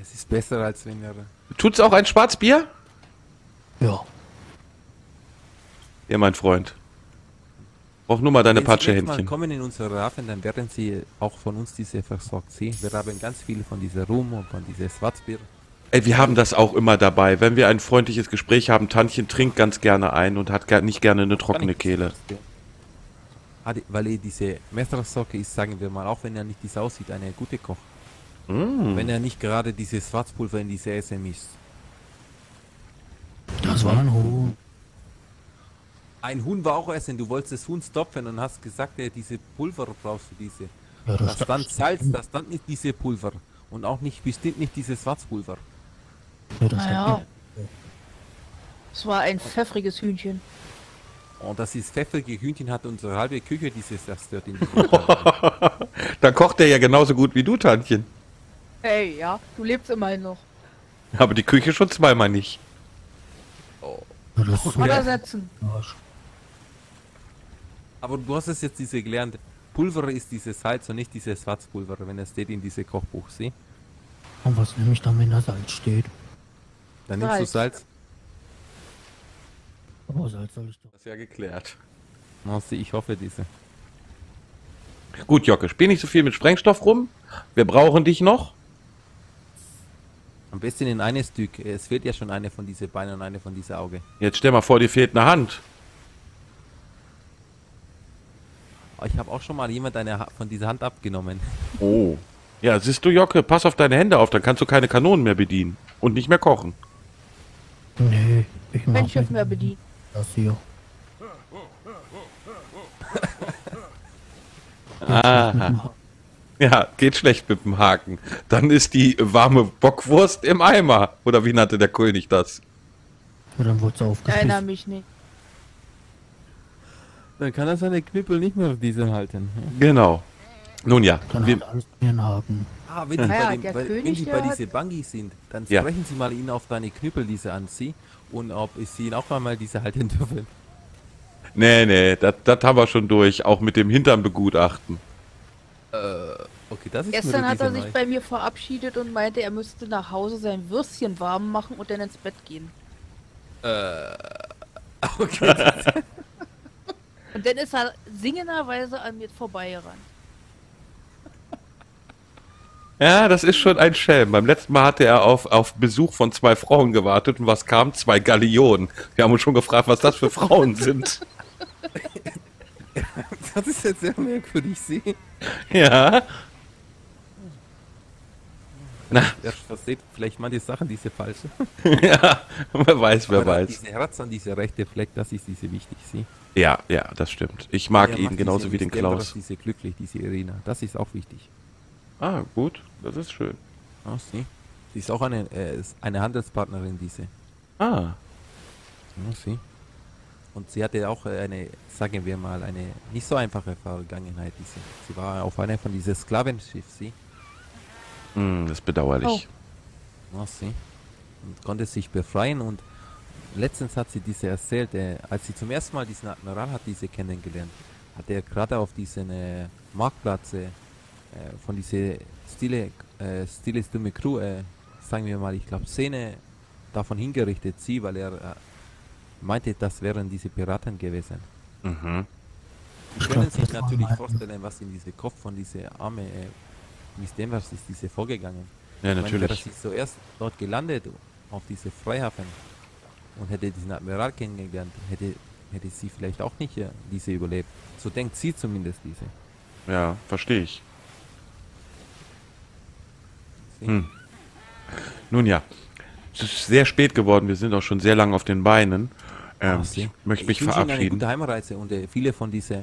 Es ist besser als wenn er... Tut's auch ein Schwarzbier? Ja. Ja, mein Freund. Brauch nur mal deine Wenn Sie Patschehändchen. kommen in unsere Hafen, dann werden Sie auch von uns diese versorgt. Sie, wir haben ganz viel von dieser Rum und von dieser Schwarzbier. Ey, wir haben das auch immer dabei. Wenn wir ein freundliches Gespräch haben, Tantchen trinkt ganz gerne ein und hat gar nicht gerne eine trockene Kehle. weil er diese Messersocke ist, sagen wir mal, auch wenn er nicht die Sau sieht, eine gute Koch. Mm. Wenn er nicht gerade dieses Schwarzpulver in diese Esse mischt. Das war ein Huhn. Ein Huhn war auch Essen, du wolltest das Huhn stopfen und hast gesagt, ja, diese Pulver brauchst du diese. Ja, Da das stand Salz, da stand nicht diese Pulver. Und auch nicht, bestimmt nicht dieses Schwarzpulver. Ja, das Naja. Es war ein pfeffriges Hühnchen. Und das ist pfeffrige Hühnchen hat unsere halbe Küche dieses zerstört in. Dann kocht er ja genauso gut wie du, Tantchen. Hey, ja, du lebst immerhin noch. Aber die Küche schon zweimal nicht. Ja, das ist Oder setzen. Aber du hast es jetzt diese gelernt. Pulver ist dieses Salz und nicht dieses Schwarzpulver, wenn es steht in diese Kochbuch, sieh. Und was nehme ich dann, wenn da Salz steht? Dann nimmst du Salz. Aber Salz soll ich doch. Das ist ja geklärt. Sieh, ich hoffe diese. Gut, Jocke, spiel nicht so viel mit Sprengstoff rum. Wir brauchen dich noch. Am besten in eine Stück. Es fehlt ja schon eine von diese Beine und eine von diese Auge. Jetzt stell mal vor, dir fehlt eine Hand. Aber ich habe auch schon mal jemand eine Ha- von dieser Hand abgenommen. Oh. Ja, siehst du, Jocke, pass auf deine Hände auf, dann kannst du keine Kanonen mehr bedienen. Und nicht mehr kochen. Nee, ich mach Schiff nicht mehr bedient. das hier. Aha. Ja, geht schlecht mit dem Haken. Dann ist die warme Bockwurst im Eimer. Oder wie nannte der König das? Ja, dann wurde es Ich erinnere mich nicht. Dann kann er seine Knüppel nicht mehr auf diese halten. Genau. Nun ja, Dann wir, hat alles einen Haken. Ah, wenn die, Naja, bei, dem, der bei, wenn die bei diese Bungee sind, dann Ja. sprechen sie mal ihn auf deine Knüppel diese an sie und ob ich sie ihn auch einmal diese halten dürfen. nee, nee, das haben wir schon durch. Auch mit dem Hintern begutachten. Okay, das ist Gestern hat er sich neu. bei mir verabschiedet und meinte, er müsste nach Hause sein Würstchen warm machen und dann ins Bett gehen. Okay, Und dann ist er singenderweise an mir vorbeigerannt. Ja, das ist schon ein Schelm. Beim letzten Mal hatte er auf, auf Besuch von zwei Frauen gewartet und was kam? Zwei Gallionen. Wir haben uns schon gefragt, was das für Frauen sind. das ist jetzt sehr merkwürdig, sie. Ja. Na, Er versteht vielleicht manche Sachen, diese falsche. ja, wer weiß, wer Aber weiß. Diese Herz an diese rechte Fleck, das ist diese wichtig, sie. Ja, ja, das stimmt. Ich mag Er ihn genauso wie den Klaus. Diese glücklich, diese Irina. Das ist auch wichtig. Ah, gut, das ist schön. Ah, sie. Sie ist auch eine, äh, ist eine Handelspartnerin, diese. Ah, Ja, sie. Und sie hatte auch äh, eine, sagen wir mal, eine nicht so einfache Vergangenheit. Diese. Sie war auf einer von diesen Sklavenschiff, sie. hm, das ist bedauerlich. Ja, sie. Und konnte sich befreien und letztens hat sie diese erzählt, äh, als sie zum ersten Mal diesen Admiral hat diese kennengelernt, hat er gerade auf diesen äh, Marktplatz äh, von diese Stile, äh, Stiles dumme Crew, äh, sagen wir mal, ich glaube Szene davon hingerichtet, sie, weil er äh, meinte, das wären diese Piraten gewesen. Mhm. Sie Ich können sich natürlich vorstellen, was in diese Kopf von diese arme äh, Miss Denvers ist diese vorgegangen. Ja, Ich meine, natürlich. sie zuerst dort gelandet auf diese Freihafen und hätte diesen Admiral kennengelernt, hätte, hätte sie vielleicht auch nicht äh, diese überlebt. So denkt sie zumindest diese. Ja, verstehe ich. Hm. Nun ja, es ist sehr spät geworden. Wir sind auch schon sehr lange auf den Beinen. Ähm, Ah, ich möchte mich ich wünsche Ihnen eine verabschieden. gute Heimreise und äh, viele von diese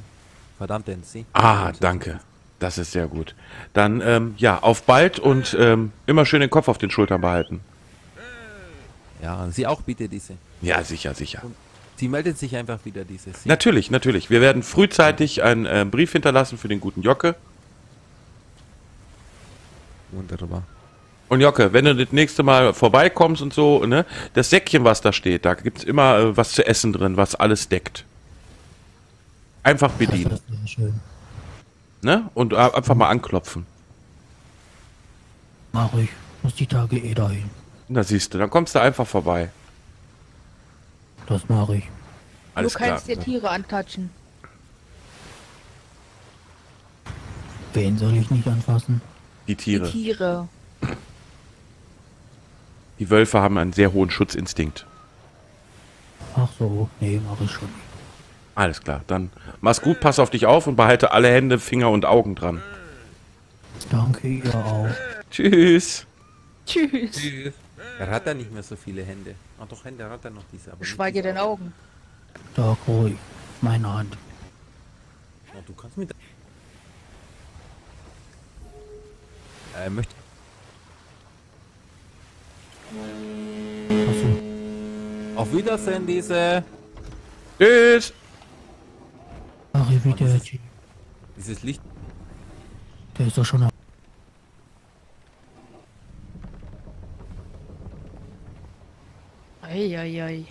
verdammten Sie. Ah, danke. Das ist sehr gut. Dann, ähm, ja, auf bald und ähm, immer schön den Kopf auf den Schultern behalten. Ja, und Sie auch bitte diese. Ja, sicher, sicher. Sie meldet sich einfach wieder diese. Sie. Natürlich, natürlich. Wir werden frühzeitig einen äh, Brief hinterlassen für den guten Jocke. Wunderbar. Und Jocke, wenn du das nächste Mal vorbeikommst und so, ne, das Säckchen, was da steht, da gibt's immer äh, was zu essen drin, was alles deckt. Einfach Das bedienen, ist sehr schön. ne? Und äh, einfach mal anklopfen. Mach ich. Muss die Tage eh dahin. Na siehst du, dann kommst du einfach vorbei. Das mache ich. Alles du klar. kannst dir Tiere antatschen. Wen soll ich nicht anfassen? Die Die Tiere. Die Wölfe haben einen sehr hohen Schutzinstinkt. Ach so, nee, mache ich schon. Alles klar, dann mach's gut, pass auf dich auf und behalte alle Hände, Finger und Augen dran. Danke, ihr auch. Tschüss. Tschüss. Er hat ja nicht mehr so viele Hände. Ah doch, Hände hat er noch diese. Aber Schweige diese den Augen. Da ruhig. Meine Hand. Oh, du kannst mit. Er möchte. Achso. Auf Wiedersehen, diese. Tschüss. Arrivederci. Dieses Licht. Der ist doch schon. Eieiei.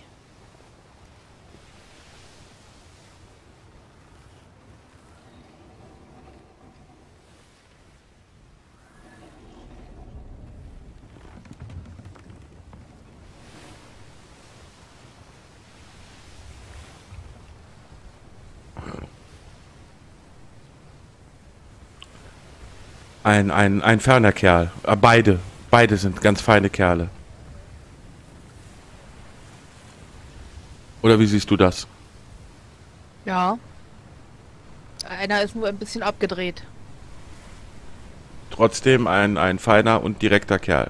Ein, ein, ein ferner Kerl. Äh, beide. Beide sind ganz feine Kerle. Oder wie siehst du das? Ja. Einer ist nur ein bisschen abgedreht. Trotzdem ein, ein feiner und direkter Kerl.